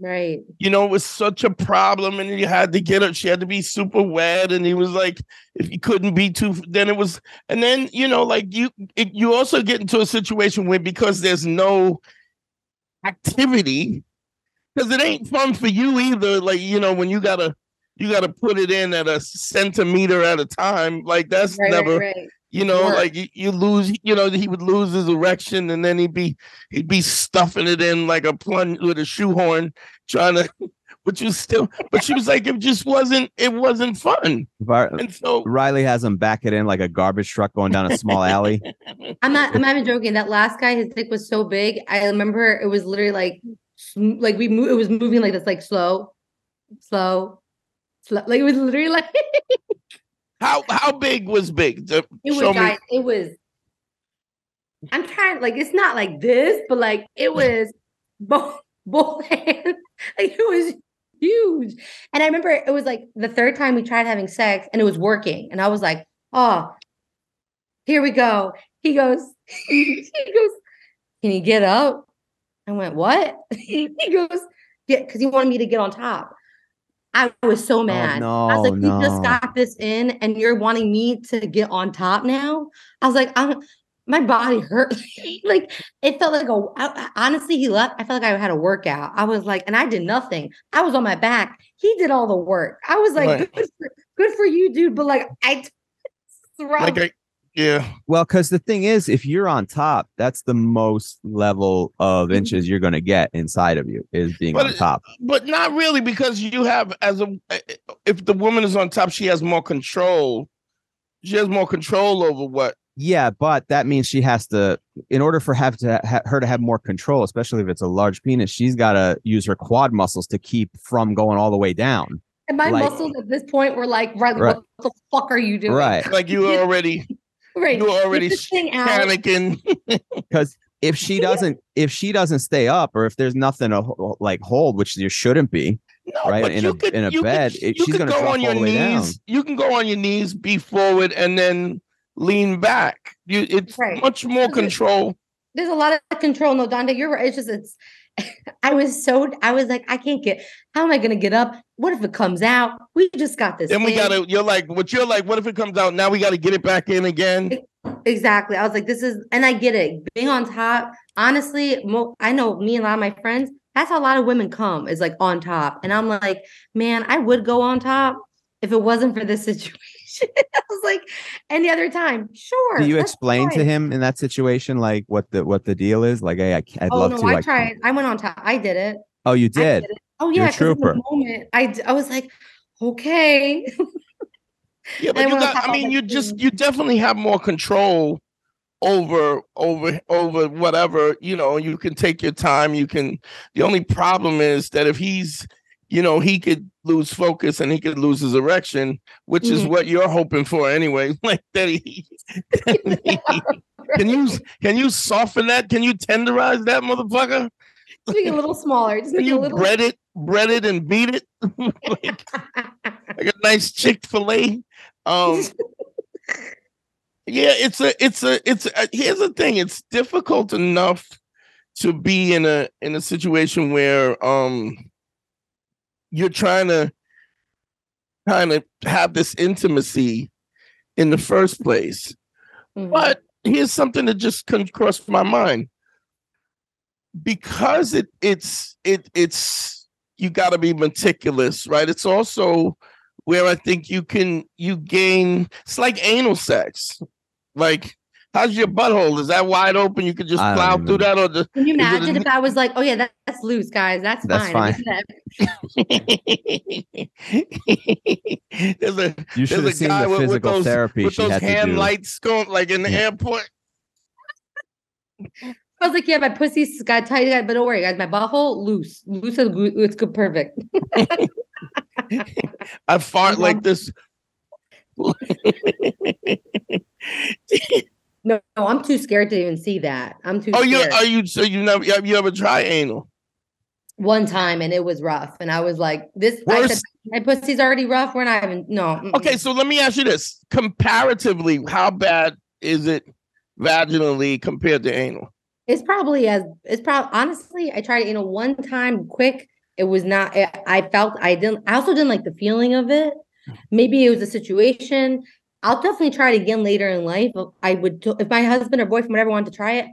Right. you know, it was such a problem, and you had to get her. She had to be super wet, and he was like, if you couldn't be too, then it was, and then you know, like you, it, you also get into a situation where because there's no activity, because it ain't fun for you either. Like you know, when you gotta, you gotta put it in at a centimeter at a time. Like that's Right, never, right, right. You know, Work. like you, you lose, you know, he would lose his erection and then he'd be he'd be stuffing it in like a plunge with a shoehorn, trying to but you still but she was like, it just wasn't it wasn't fun. Var- And so Riley has him back it in like a garbage truck going down a small alley. I'm not. I'm not even joking. That last guy, his dick was so big. I remember it was literally like, like we move. It was moving like this, like slow, slow, slow. Like it was literally like how how big was big? It was. Guys, it was. I'm trying. Like it's not like this, but like it was both both hands. Like it was huge. And I remember it was like the third time we tried having sex, and it was working. And I was like, oh, here we go. He goes. he goes. Can you get up? I went, what? he goes, yeah, because he wanted me to get on top. I was so oh, mad. I was like, no. just got this in and you're wanting me to get on top now. I was like, I'm my body hurt. like it felt like a I- honestly, he left. I felt like I had a workout. I was like, and I did nothing. I was on my back. He did all the work. I was like, Right. good, for, good for you, dude. But like I like I, yeah. Well, because the thing is, if you're on top, that's the most level of mm-hmm. inches you're going to get inside of you is being But on top. But not really, because you have as a eh, eh, if the woman is on top, she has more control. She has more control over what Yeah, but that means she has to, in order for have to ha- her to have more control, especially if it's a large penis, she's got to use her quad muscles to keep from going all the way down. and my like- muscles at this point were like, Riley, Right. what the fuck are you doing? Right. like you already Right. you were already Get this thing out. panicking. Because if she doesn't, if she doesn't stay up, or if there's nothing to like hold, which there shouldn't be, No, Right, but in you a- could- in a you could- bed, it- you she's gonna go on your way down. knees. You can go on your knees, be forward, and then lean back. You, it's Right. much more control. there's a lot of control. No, Dante, you're right. It's just it's. I was so I was like, I can't get. How am I going to get up? What if it comes out? We just got this. Then we gotta. You're like, what? You're like, what if it comes out? Now we got to get it back in again. exactly. I was like, this is, and I get it. Being on top, honestly, mo- I know me and a lot of my friends. That's how a lot of women come is like on top, and I'm like, man, I would go on top if it wasn't for this situation. I was like, any other time, sure. do you that's explain to him in that situation like what the what the deal is? Like, hey, I, I'd Oh love no, to. I can't. tried. I went on top. I did it. Oh, you I did. it. Oh You're a yeah, 'cause in trooper. the moment, I d- I was like, okay. Yeah, I but you got. I mean, you too. just you definitely have more control over over over whatever you know you can take your time you can the only problem is that if he's you know he could lose focus and he could lose his erection which is Mhm. what you're hoping for anyway like that he, can you can you soften that can you tenderize that motherfucker Just make it a little smaller. Just can make it a you little. bread it bread it and beat it like, like a nice chick-fil-a um yeah it's a it's a it's a, here's the thing it's difficult enough to be in a in a situation where um you're trying to kind of have this intimacy in the first place. Mhm. but here's something that just couldn't cross my mind. Because it it's it it's you got to be meticulous right? It's also where i think you can you gain it's like anal sex. Like how's your butthole is that wide open you could just plow even- through that or the Can you Is it a imagine if I was like, oh yeah, that, that's loose, guys. That's, That's fine. I fine. can do that. there's a You should There's a have seen guy the with- with physical those- therapy with she those had to hand do. lights going like in the Yeah. airport I was like, yeah, my pussy's got tight, but don't worry, guys. My butthole loose, loose and goo- it's good, perfect. i fart like this No, no, I'm too scared to even see that. I'm too oh you are oh, you so you never have you ever tried anal One time, and it was rough, and I was like, this. I said, my pussy's already rough. We're not even. No. mm-mm. Okay, so let me ask you this: comparatively, how bad is it vaginally compared to anal? It's probably as it's probably honestly, I tried know, one time quick. It was not I I felt I didn't I also didn't like the feeling of it. Hmm. Maybe it was a situation. I'll definitely try it again later in life. Oh, I would t- if my husband or boyfriend ever wanted to try it.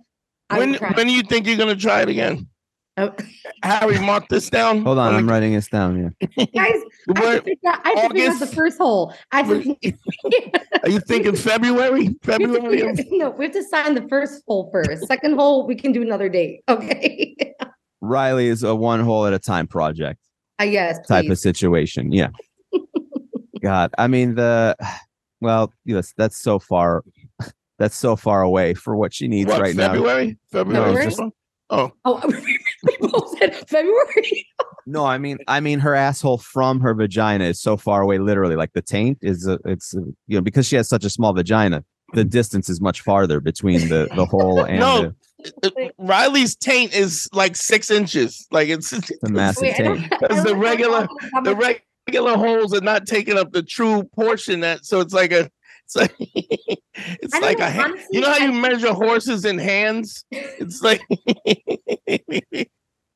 I When would try. when do you think you're gonna try it again? Oh, Harry, mark this down. Hold on, Let I'm me- writing this down. Yeah. guys, I have Where- to figure out, I have out the first hole. I have to, Are you thinking February? we have to February? figure- no, we have to sign the first hole first. Second hole, we can do another date. Okay. Riley is a one hole at a time project uh, I guess. type of situation. Yeah. God, I mean the well, yes, that's so far that's so far away for what she needs What, right now. February? February? February? oh, Oh, we both said February. No, I mean, I mean, her asshole from her vagina is so far away. Literally, like the taint is, uh, it's uh, you know, because she has such a small vagina, the distance is much farther between the the hole and No. the, Riley's taint is like six inches. Like it's the massive Wait, taint. I Because the regular- the much- regular holes are not taking up the true portion that so it's like a it's like it's I like a hand. honestly, you know how you I- measure horses in hands? It's like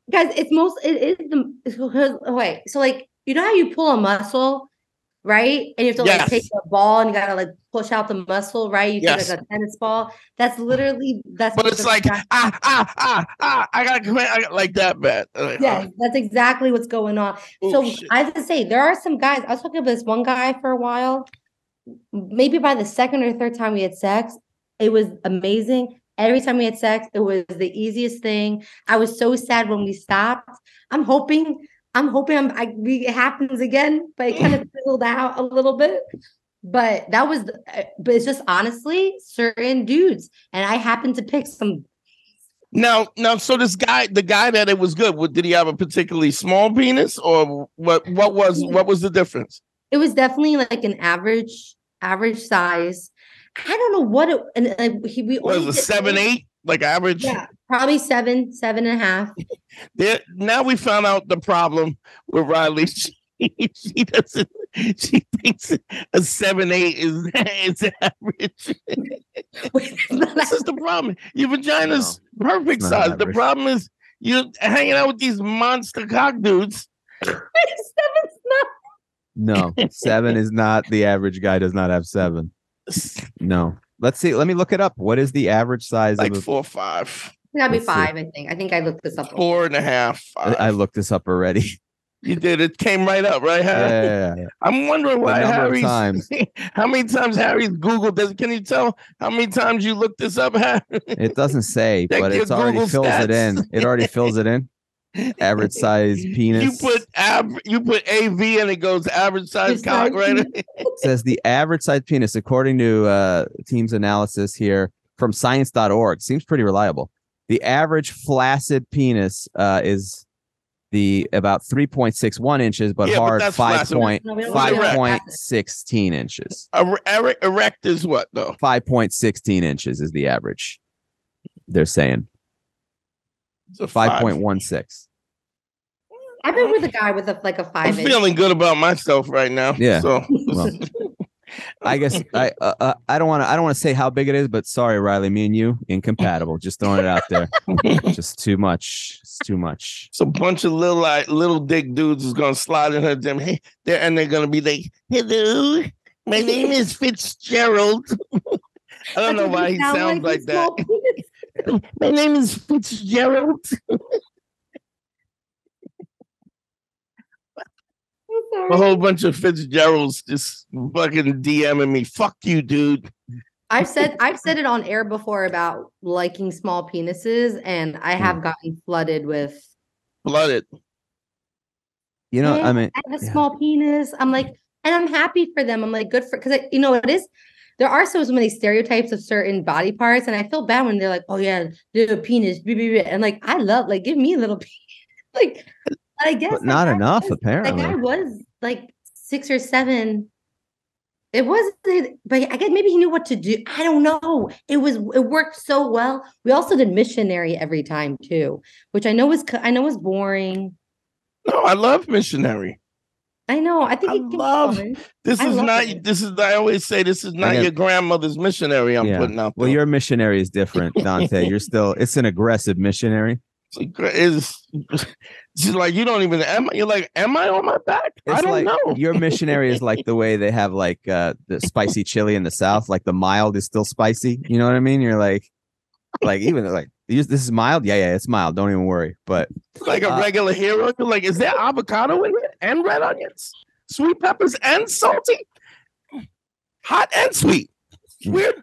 Guys, it's most it is the because wait, so like you know how you pull a muscle, right? And you have to like Yes. take a ball and you gotta like push out the muscle, right? You Yes. take like a tennis ball. That's literally that's but it's like ah ah ah ah I gotta come in, I got like that bad. Like, Yes, that's exactly what's going on. oh, so shit. I have to say, there are some guys. I was talking about this one guy for a while. Maybe by the second or third time we had sex, it was amazing. Every time we had sex, it was the easiest thing. I was so sad when we stopped. I'm hoping, I'm hoping I'm, I, we, it happens again, but it kind of fizzled out a little bit. But that was, the- uh, but it's just honestly certain dudes, and I happened to pick some. Now, now, so this guy, the guy that it was good, what, did he have a particularly small penis, or what? What was what was the difference? It was definitely like an average, average size. I don't know what it, and like he, we Was a seven, eight, like average? Yeah, probably seven, seven and a half. There, now we found out the problem with Riley. She, she doesn't. She thinks a seven eight is is average. Wait, it's not This is the problem. Your vagina's perfect it's not size. The problem is you're hanging out with these monster cock dudes. Seven's not- No, seven is not the average guy. Does not have seven. No. Let's see. Let me look it up. What is the average size Like of? A, four, five, It's gotta be Let's see. five, I think. I think I looked this up. four and a half. I Five. I looked this up already. you did. It came right up, right? Yeah, Harry? yeah, yeah. I'm wondering why number of Harry's. times. how many times Harry's Googled this? Can you tell how many times you looked this up, Harry? It doesn't say, but your it's already Google fills it in. It already fills it in. Average size penis. You put av- you put AV and it goes average size cock, right? It says the average size penis, according to uh, team's analysis here, from science.org. Seems pretty reliable. The average flaccid penis uh, is the about 3.61 inches, but Yeah, hard that's 5 point, No, we five do that. point sixteen inches. Er- er- erect is what though? 5.16 inches is the average. They're saying It's a five. 5.16. I've been with a guy with a like a I'm five inch. feeling good about myself right now. Yeah. So Well, I guess I uh, uh, I don't want to I don't want to say how big it is, but sorry, Riley, me and you incompatible. Just throwing it out there. Just too much. It's too much. it's a bunch of little like little dick dudes is gonna slide in her gym. Hey, there and they're gonna be like, "Hello, my name is Fitzgerald." I don't know why he sounds like that. My name is Fitzgerald. A whole bunch of Fitzgeralds just fucking DMing me. Fuck you, dude. I've said I've said it on air before about liking small penises, and I Hmm. have gotten flooded with Flooded. You know, Yeah. I mean, I have a Yeah. small penis. I'm like, and I'm happy for them. I'm like, good for because you know what it is. There are so many stereotypes of certain body parts, and I feel bad when they're like, "Oh yeah, little penis," blah, blah, blah. and like I love like give me a little penis. like I guess but not enough was- apparently. Like I was like six or seven. It was, but I guess maybe he knew what to do. I don't know. It was it worked so well. We also did missionary every time too, which I know was I know was boring. No, I love missionary. I know. I think I it love- fun. This I is love not. it. This is. I always say this is not got- your grandmother's missionary. I'm Yeah. putting out. well, your missionary is different, Dante. You're still it's an aggressive missionary. It's like, it's, like, you don't even. Am you're like, am I on my back? I It's don't like know. your missionary is like the way they have like uh the spicy chili in the south, like the mild is still spicy. You know what I mean? You're like like even like this is mild. Yeah, yeah, it's mild. Don't even worry. But like a uh, regular hero. Like, is there avocado in it and red onions, sweet peppers and salty, hot and sweet? Weird.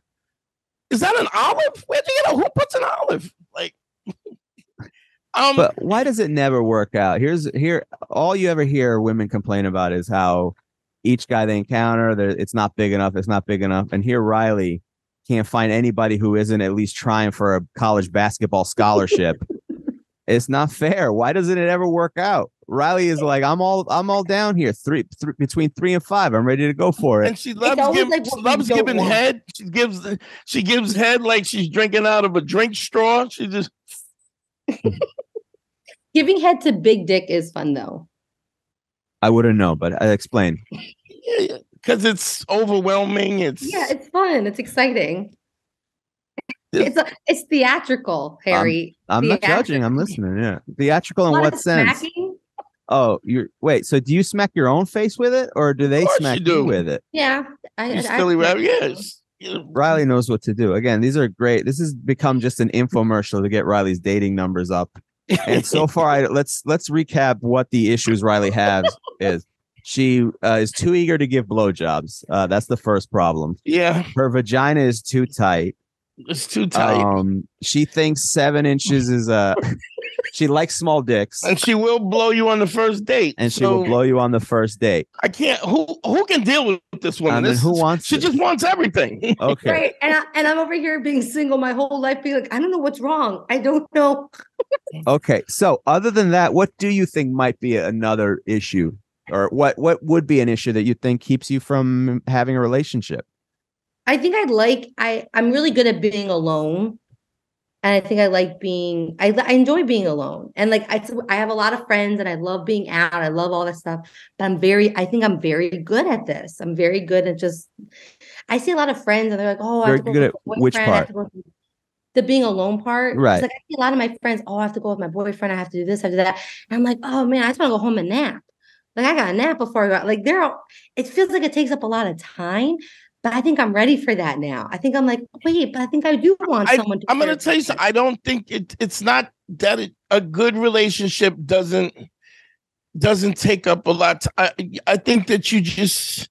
Is that an olive? Where do you know who puts an olive? Like, um, but why does it never work out? Here's here all you ever hear women complain about is how each guy they encounter, it's not big enough, it's not big enough. And here Riley can't find anybody who isn't at least trying for a college basketball scholarship. it's not fair. Why doesn't it ever work out? Riley is like, I'm all I'm all down here. Three, three between three and five. I'm ready to go for it. and she loves giving, like she loves giving want. head. She gives she gives head like she's drinking out of a drink straw. She just Giving head to big dick is fun though. I wouldn't know, but I explain. because it's overwhelming. It's Yeah, it's fun. It's exciting. It's a, it's theatrical, Harry. I'm not Theatrical. judging. I'm listening. Yeah, theatrical A in what sense? smacking. Oh, you're wait. So do you smack your own face with it, or do they smack you you, do. with it? Yeah, I, you I- silly I- rabbit. Yes. Riley knows what to do. Again, these are great. This has become just an infomercial to get Riley's dating numbers up. And so far, I, let's let's recap what the issues Riley has is. She uh, is too eager to give blowjobs. Uh, that's the first problem. Yeah, Her vagina is too tight. It's too tight. Um, she thinks seven inches is a. she likes small dicks, and she will blow you on the first date. and she will blow you on the first date. I can't. Who who can deal with this woman? And then This who is- wants She it? just wants everything. Okay. Right, and I, and I'm over here being single my whole life, being like, I don't know what's wrong. I don't know. Okay. So other than that, what do you think might be another issue? Or what what would be an issue that you think keeps you from having a relationship? I think I like I I'm really good at being alone. And I think I like being I, I enjoy being alone. And like I I have a lot of friends and I love being out. I love all this stuff. But I'm very I think I'm very good at this. I'm very good at just I see a lot of friends and they're like, "Oh, I have to go good with at my which boyfriend, I have to The being alone part. Right. Like I see a lot of my friends, "Oh, I have to go with my boyfriend. I have to do this, I have to do that." And I'm like, "Oh man, I just want to go home and nap." Like I got a nap before I go out. Like there it feels like it takes up a lot of time. But I think I'm ready for that now. I think I'm like, wait, but I think I do want I, someone to. I'm going to tell you something. I don't think it. It's not that it, a good relationship doesn't doesn't take up a lot. I I think that you just.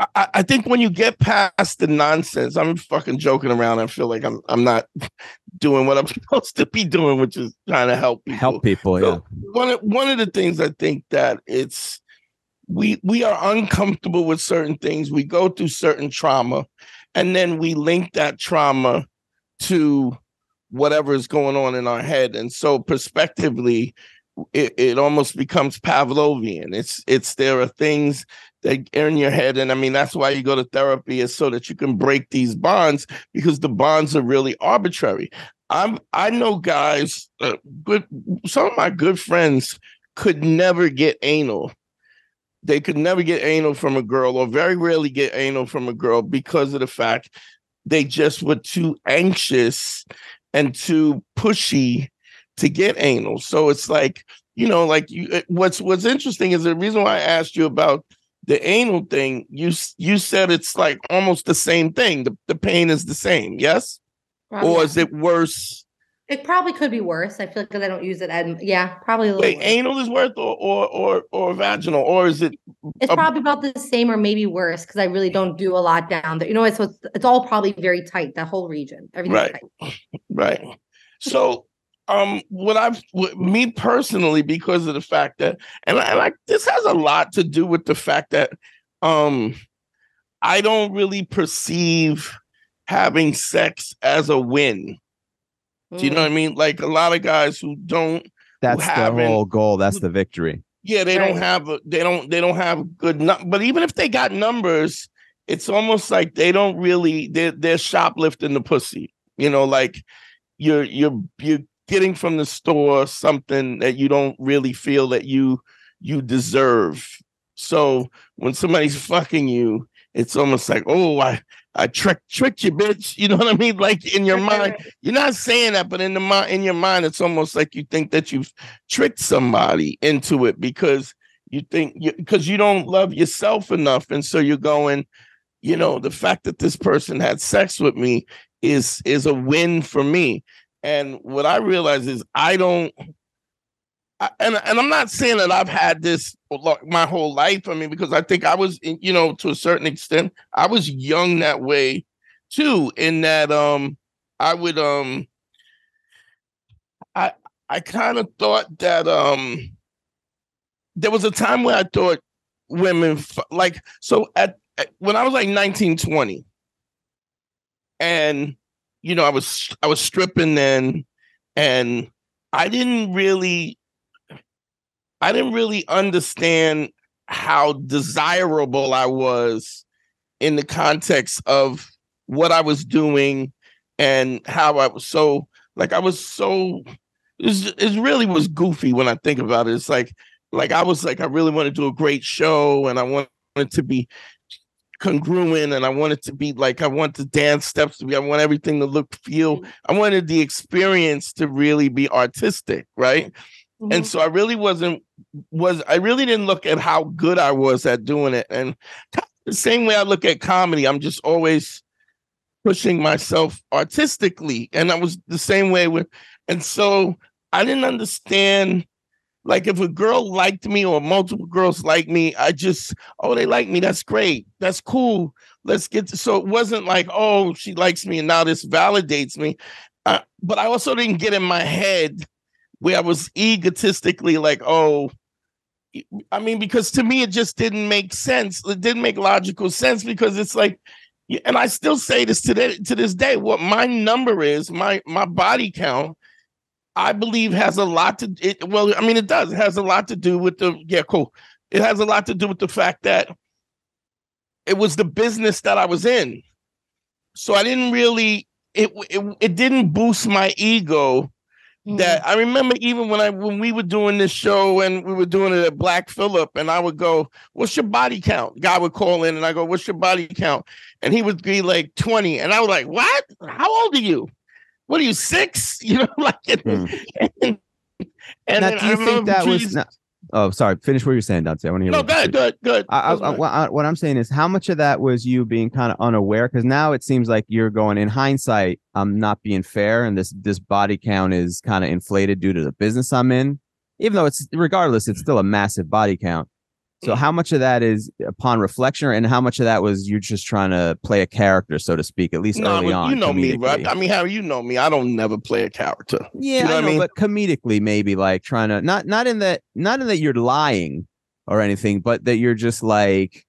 I- I, I think when you get past the nonsense, I'm fucking joking around. I feel like I'm I'm not doing what I'm supposed to be doing, which is trying to help people. Help people, yeah. One of one of the things I think that it's we we are uncomfortable with certain things. We go through certain trauma, and then we link that trauma to whatever is going on in our head. And so prospectively it, it almost becomes pavlovian. It's it's there are things that are in your head and i mean that's why you go to therapy is so that you can break these bonds because the bonds are really arbitrary. I'm i know guys uh, good some of my good friends could never get anal they could never get anal from a girl or very rarely get anal from a girl because of the fact they just were too anxious and too pushy to get anal. So it's like, you know, like you what's what's interesting is the reason why I asked you about the anal thing, you you said it's like almost the same thing. The, the pain is the same, yes? Or is it worse? It probably could be worse. I feel like I don't use it. And yeah, probably. a Wait, worse. anal is worse, or, or or or vaginal, or is it? It's a- probably about the same, or maybe worse, because I really don't do a lot down there. You know, so it's, it's all probably very tight. That whole region, everything. Right, right. So, um, what I've me personally, because of the fact that, and I, like this has a lot to do with the fact that, um, I don't really perceive having sex as a win. Do you know what I mm. mean? Like a lot of guys who don't. That's the whole goal. That's the victory. Yeah, they right. don't have a, they don't they don't have good num- but even if they got numbers, it's almost like they don't really they're they're shoplifting the pussy. You know, like you're you're you're getting from the store something that you don't really feel that you you deserve. So when somebody's fucking you, it's almost like, oh, I I trick tricked you, bitch. You know what I mean? Like in your mind, you're not saying that, but in the mind, in your mind, it's almost like you think that you've tricked somebody into it because you think you because you don't love yourself enough, and so you're going, you know, the fact that this person had sex with me is is a win for me. And what I realize is I don't and and I'm not saying that I've had this my whole life. I mean, because I think I was, you know, to a certain extent, I was young that way too. In that, um, I would, um, I I kind of thought that, um, there was a time where I thought women like so at, at when I was like 19, 20, and you know, I was I was stripping then, and I didn't really I didn't really understand how desirable I was in the context of what I was doing and how I was so like I was so it it really was goofy when I think about it. It's like like I was like I really want to do a great show and I wanted to be congruent and I wanted to be like I want the dance steps to be I want everything to look feel mm-hmm. I wanted the experience to really be artistic, right? Mm-hmm. And so I really wasn't was I really didn't look at how good I was at doing it. And the same way I look at comedy, I'm just always pushing myself artistically. And I was the same way with and so I didn't understand like if a girl liked me or multiple girls like me, I just, oh, they like me. That's great. That's cool. Let's get to, so it wasn't like, oh, she likes me and now this validates me. Uh, but I also didn't get in my head where I was egotistically like, oh, I mean, because to me it just didn't make sense. It didn't make logical sense because it's like, and I still say this today to this day. What my number is, my my body count, I believe has a lot to. It, well, I mean, it does. It has a lot to do with the. Yeah, cool. It has a lot to do with the fact that it was the business that I was in. So I didn't really. It it, it didn't boost my ego that mm-hmm. I remember even when I when we were doing this show and we were doing it at Black Phillip, and I would go, "What's your body count?" Guy would call in, and I go, "What's your body count?" And he would be like twenty, and I was like, "What? How old are you? What are you six? You know, like." Mm. And, and now, do you think that was? Oh, sorry. Finish what you're saying, Dante. I want to hear. No, good, good, good. I, I, I, what I'm saying is, how much of that was you being kind of unaware? Because now it seems like you're going. In hindsight, I'm not being fair, and this this body count is kind of inflated due to the business I'm in. Even though it's regardless, it's still a massive body count. So how much of that is upon reflection, and how much of that was you just trying to play a character, so to speak, at least no, early on? You know me, right? I mean, how you know me? I don't never play a character. Yeah, you know I, know, I mean? but comedically, maybe like trying to not not in that not in that you're lying or anything, but that you're just like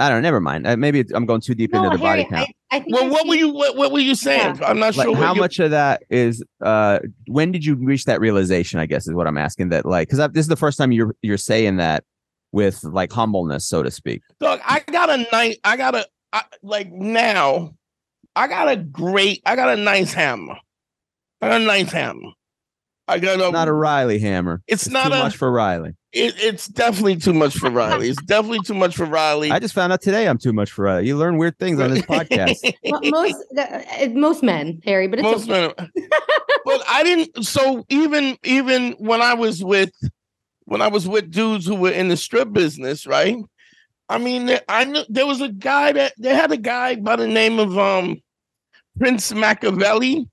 I don't. know, Never mind. Uh, maybe I'm going too deep into No, the body count. I, I think Well, I what see- were you what, what were you saying? I'm not like sure. what how you- much of that is uh when did you reach that realization i guess is what i'm asking that like because this is the first time you're you're saying that with like humbleness so to speak Look, I got a nice. I got a I, like now. I got a great. I got a nice hammer. I got a nice hammer. I got a. not a riley hammer it's, it's not too a. much for riley it, it's definitely too much for Riley. It's definitely too much for Riley. i just found out today i'm too much for riley you learn weird things on this podcast Well, most uh, most men, Harry, but it's Most okay. men. but I didn't. So even even when I was with when I was with dudes who were in the strip business, right? I mean, there- I knew there was a guy that they had a guy by the name of um Prince Machiavelli.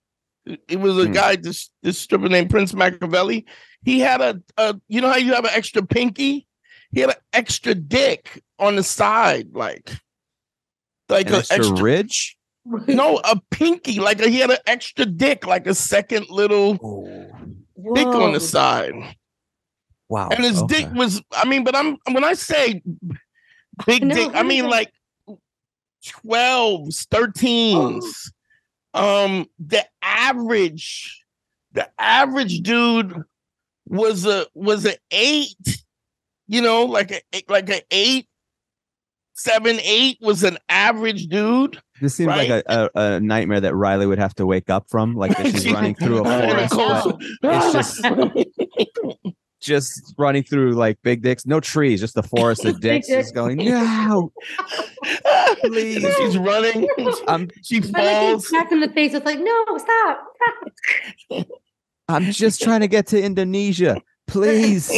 It was a Hmm. guy, this this stripper named Prince Machiavelli. He had a, a you know how you have an extra pinky? He had an extra dick on the side, like like An an extra, extra ridge no, a pinky, like a, he had an extra dick, like a second little dick on the side. Wow And his okay. dick was, I mean, but I'm when I say big No, dick, I mean was- like 12s, 13s. Um, the average, the average dude was a was an eight, you know, like a like a eight, seven, eight was an average dude. this seems like a, a, a nightmare that riley would have to wake up from like she's running through a forest it's just running through like big dicks no trees just the forest of dicks just going no Please. She's running. i'm She falls. it's back in the face. It's like, no, stop. stop. i'm just trying to get to indonesia please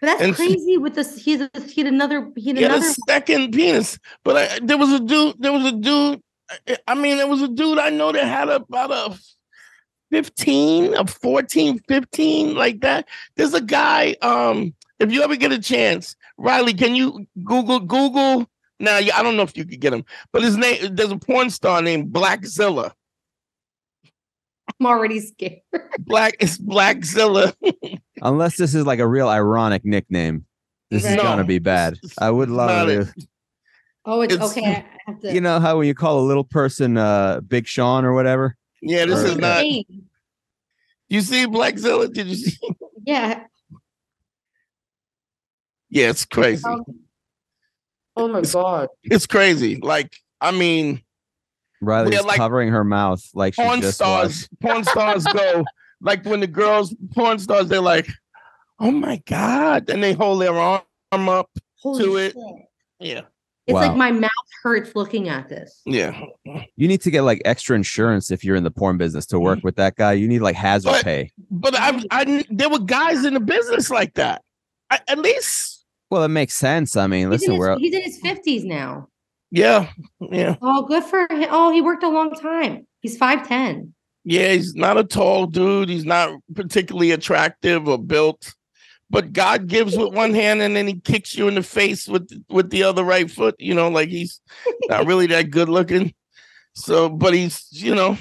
But that's And she- crazy with this. He's a, he had another. He had He had a another. second penis, but I, there was a dude. There was a dude. I- I mean, there was a dude I know that had about a 15, a 14, 15, like that. There's a guy. Um, if you ever get a chance, Riley, can you Google Google? Now, yeah, I don't know if you could get him, but his name. There's a porn star named Blackzilla. I'm already scared. Black it's Blackzilla. unless this is like a real ironic nickname this is Right. gonna be bad i would love not to it. Oh, it's, It's- okay. I have to. you know how when you call a little person uh big sean or whatever Yeah, this is not. You see Blackzilla? Did you see? Yeah. Yeah, it's crazy. Um, oh my god. It's crazy. Like, I mean, riley's Yeah, like, covering her mouth like she porn just stars, porn stars go like when the girls, porn stars, they're like, "Oh my god!" and they hold their arm up. Holy To it. Yeah, It's Wow. like my mouth hurts looking at this. yeah. you need to get like extra insurance if you're in the porn business to work with that guy you need like hazard But- pay But I, I, there were guys in the business like that. I, at least, well it makes sense i mean He's listen in, we're he's in his fifties now. yeah, yeah, Oh, good for him. Oh, he worked a long time. He's five ten. yeah. He's not a tall dude. He's not particularly attractive or built. But God gives with one hand, and then He kicks you in the face with with the other right foot. You know, like He's not really that good looking. So, but he's, you know,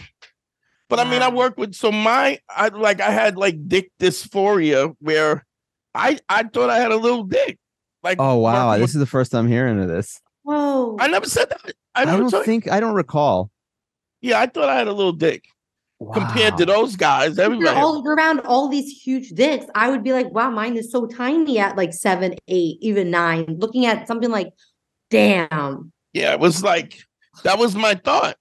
but I mean, I work with so my I like I had like dick dysphoria where I I thought I had a little dick. Like oh wow working this is the first i'm hearing of this Whoa. I never said that. I i, don't told- think i don't recall Yeah, I thought I had a little dick compared to those guys. Everybody. all around all these huge dicks. I would be like, wow, mine is so tiny at like seven, eight, even nine. Looking at something like, damn. yeah, it was like that was my thought.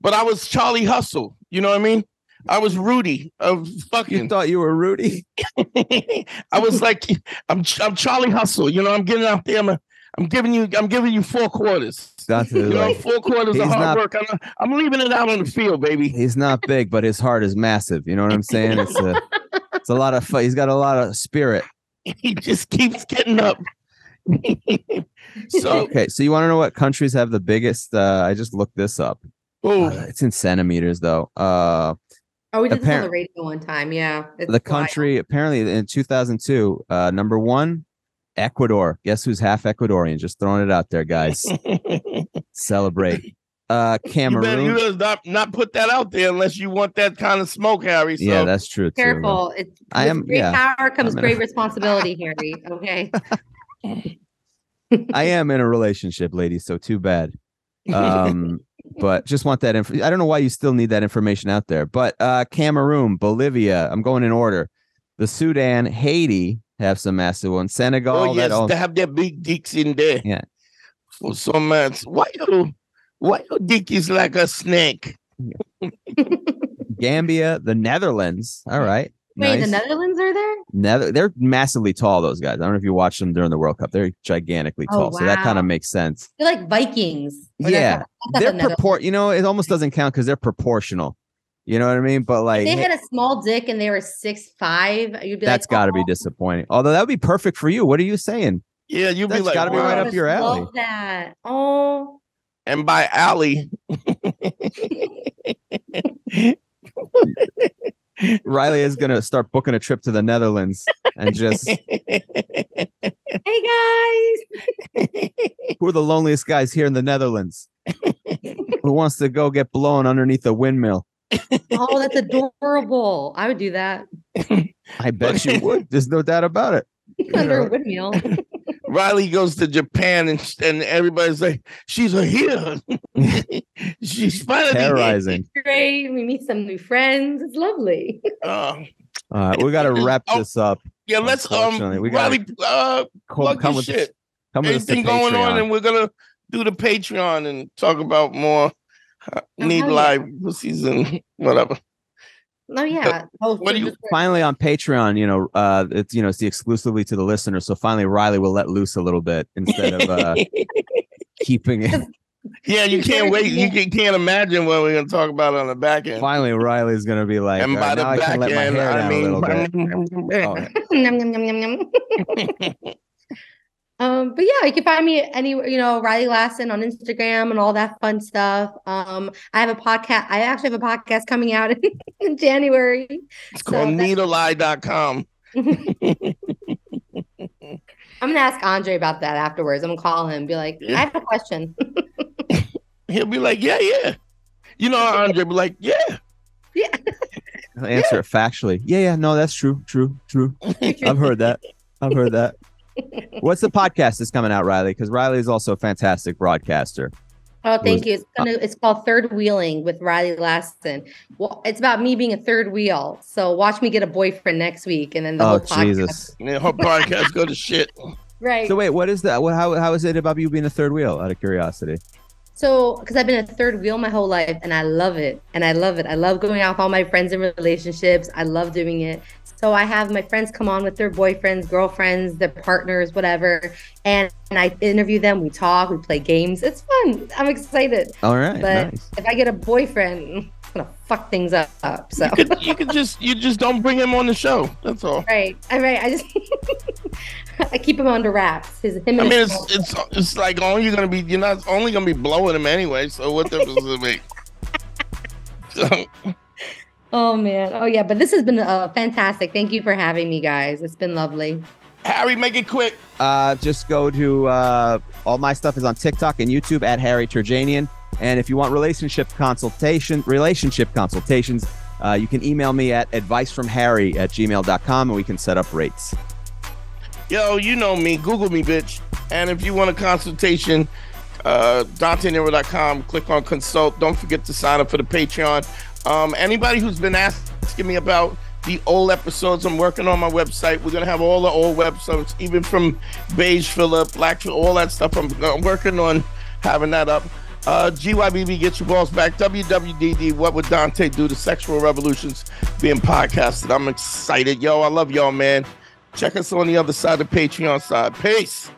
But I was Charlie Hustle. You know what I mean? I was Rudy of you fucking. thought you were rudy I was like, I'm I'm Charlie Hustle. You know, I'm getting out there. I'm, I'm giving you I'm giving you four quarters. Dante, You know, like, four quarters of hard not- work. I'm, I'm leaving it out on the field, baby. he's not big but his heart is massive you know what i'm saying it's a it's a lot of fu- he's got a lot of spirit He just keeps getting up. so, okay so you want to know what countries have the biggest uh i just looked this up oh, Uh, it's in centimeters though uh Oh, we did this on the radio one time. Yeah. It's the wild. country apparently in 2002 uh number one ecuador guess who's half ecuadorian just throwing it out there guys celebrate uh you better, you cameroon better not, not put that out there unless you want that kind of smoke, Harry. So, yeah that's true too. Careful. It's I am- great yeah. power comes I'm in a- great responsibility, Harry. Okay. I am in a relationship, ladies. So too bad. Um, but just want that info. I don't know why you still need that information out there. But uh, Cameroon, Bolivia. I'm going in order. The Sudan, Haiti have some massive ones. Senegal. Oh yes, that all- they have their big dicks in there. Yeah. For some months. Why you why your dick is like a snake? Gambia, the Netherlands. All right. Wait, the. Netherlands are there? Nether- they're massively tall. Those guys. I don't know if you watched them during the World Cup. They're gigantically Oh, tall, so that kind of makes sense. They're like Vikings. Or that's Yeah, not- that's They're the propor. You know, it almost doesn't count because they're proportional. You know what I mean? But like, If they had a small dick and they were six five, you'd be that's like, got to be "Oh, disappointing. Although that would be perfect for you. What are you saying? Yeah, you'd be That's like, gotta be right up your alley. Love that. Oh, And by alley, Riley is gonna start booking a trip to the Netherlands and just hey guys. who are the loneliest guys here in the Netherlands? Who wants to go get blown underneath a windmill? Oh, that's adorable. I would do that I bet you would. There's no doubt about it. under a windmill. Riley goes to Japan and and everybody's like, she's a here. she's finally here." Terrorizing. Great. We meet some new friends. It's lovely. Uh, All right, we got to wrap Oh, this up. yeah, let's um Unfortunately, we gotta Riley uh Come, plug come with shit. come with us to Anything going on, and we're gonna do the Patreon and talk about more need hell yeah. live pussies and whatever. Oh yeah. Oh, what do you- finally on Patreon, you know, uh, it's you know, it's the exclusively to the listener. So finally, Riley will let loose a little bit instead of uh, keeping it. yeah, you can't wait. You can, can't imagine what we're gonna talk about on the back end. Finally, Riley's gonna be like, and by right, the now I back can let my end, I down a mean, little bit. Oh, um, but yeah, you can find me any, you know, Riley Lassin on Instagram and all that fun stuff. Um, I have a podcast. I actually have a podcast coming out in, in January. it's called So that- needleeye.com. I'm gonna ask Andre about that afterwards. I'm gonna call him, be like, Yeah. I have a question. He'll be like, yeah, yeah. You know, Andre be like, yeah. I'll answer it factually. Yeah, yeah, no, that's true, true, true. I've heard that. I've heard that. What's the podcast that's coming out, Riley? Because Riley is also a fantastic broadcaster. Oh, thank was- you. It's gonna it's called Third Wheeling with Riley Lassin. Well, it's about me being a third wheel. So watch me get a boyfriend next week, and then the Oh whole podcast. Jesus! Yeah, her podcast go to shit. Right. So wait, what is that? What, how how is it about you being a third wheel? Out of curiosity. So, because I've been a third wheel my whole life and I love it. And I love it. I love going out with all my friends in relationships. I love doing it. So, I have my friends come on with their boyfriends, girlfriends, their partners, whatever. And, and I interview them. We talk, we play games. It's fun. I'm excited. All right, But nice. if I get a boyfriend, I'm going to fuck things up. So, You could, you could just you just don't bring him on the show. That's all. right. All right. I just, I keep him under wraps. His, him I mean, his it's it's it's like only you're gonna be you're not only gonna be blowing him anyway. So what difference does it make? So, Oh, man. Oh, yeah. But this has been uh, fantastic. Thank you for having me, guys. It's been lovely. Harry, make it quick. Uh, just go to uh, all my stuff is on TikTok and YouTube at Harry Terjanian. And if you want relationship consultation, relationship consultations, uh, you can email me at advicefromharry at gmail.com and we can set up rates. Yo, you know me. Google me, bitch. And if you want a consultation, uh, DanteNero.com. Click on consult. Don't forget to sign up for the Patreon. Um, anybody who's been asking me about the old episodes, I'm working on my website. We're gonna have all the old websites, even from Beige Phillip, Black, all that stuff. I'm, I'm working on having that up. Uh, GYBB, get your balls back. WWDD, what would Dante do? The sexual revolutions being podcasted. I'm excited. Yo, I love y'all, man. Check us on the other side, of Patreon side. Peace.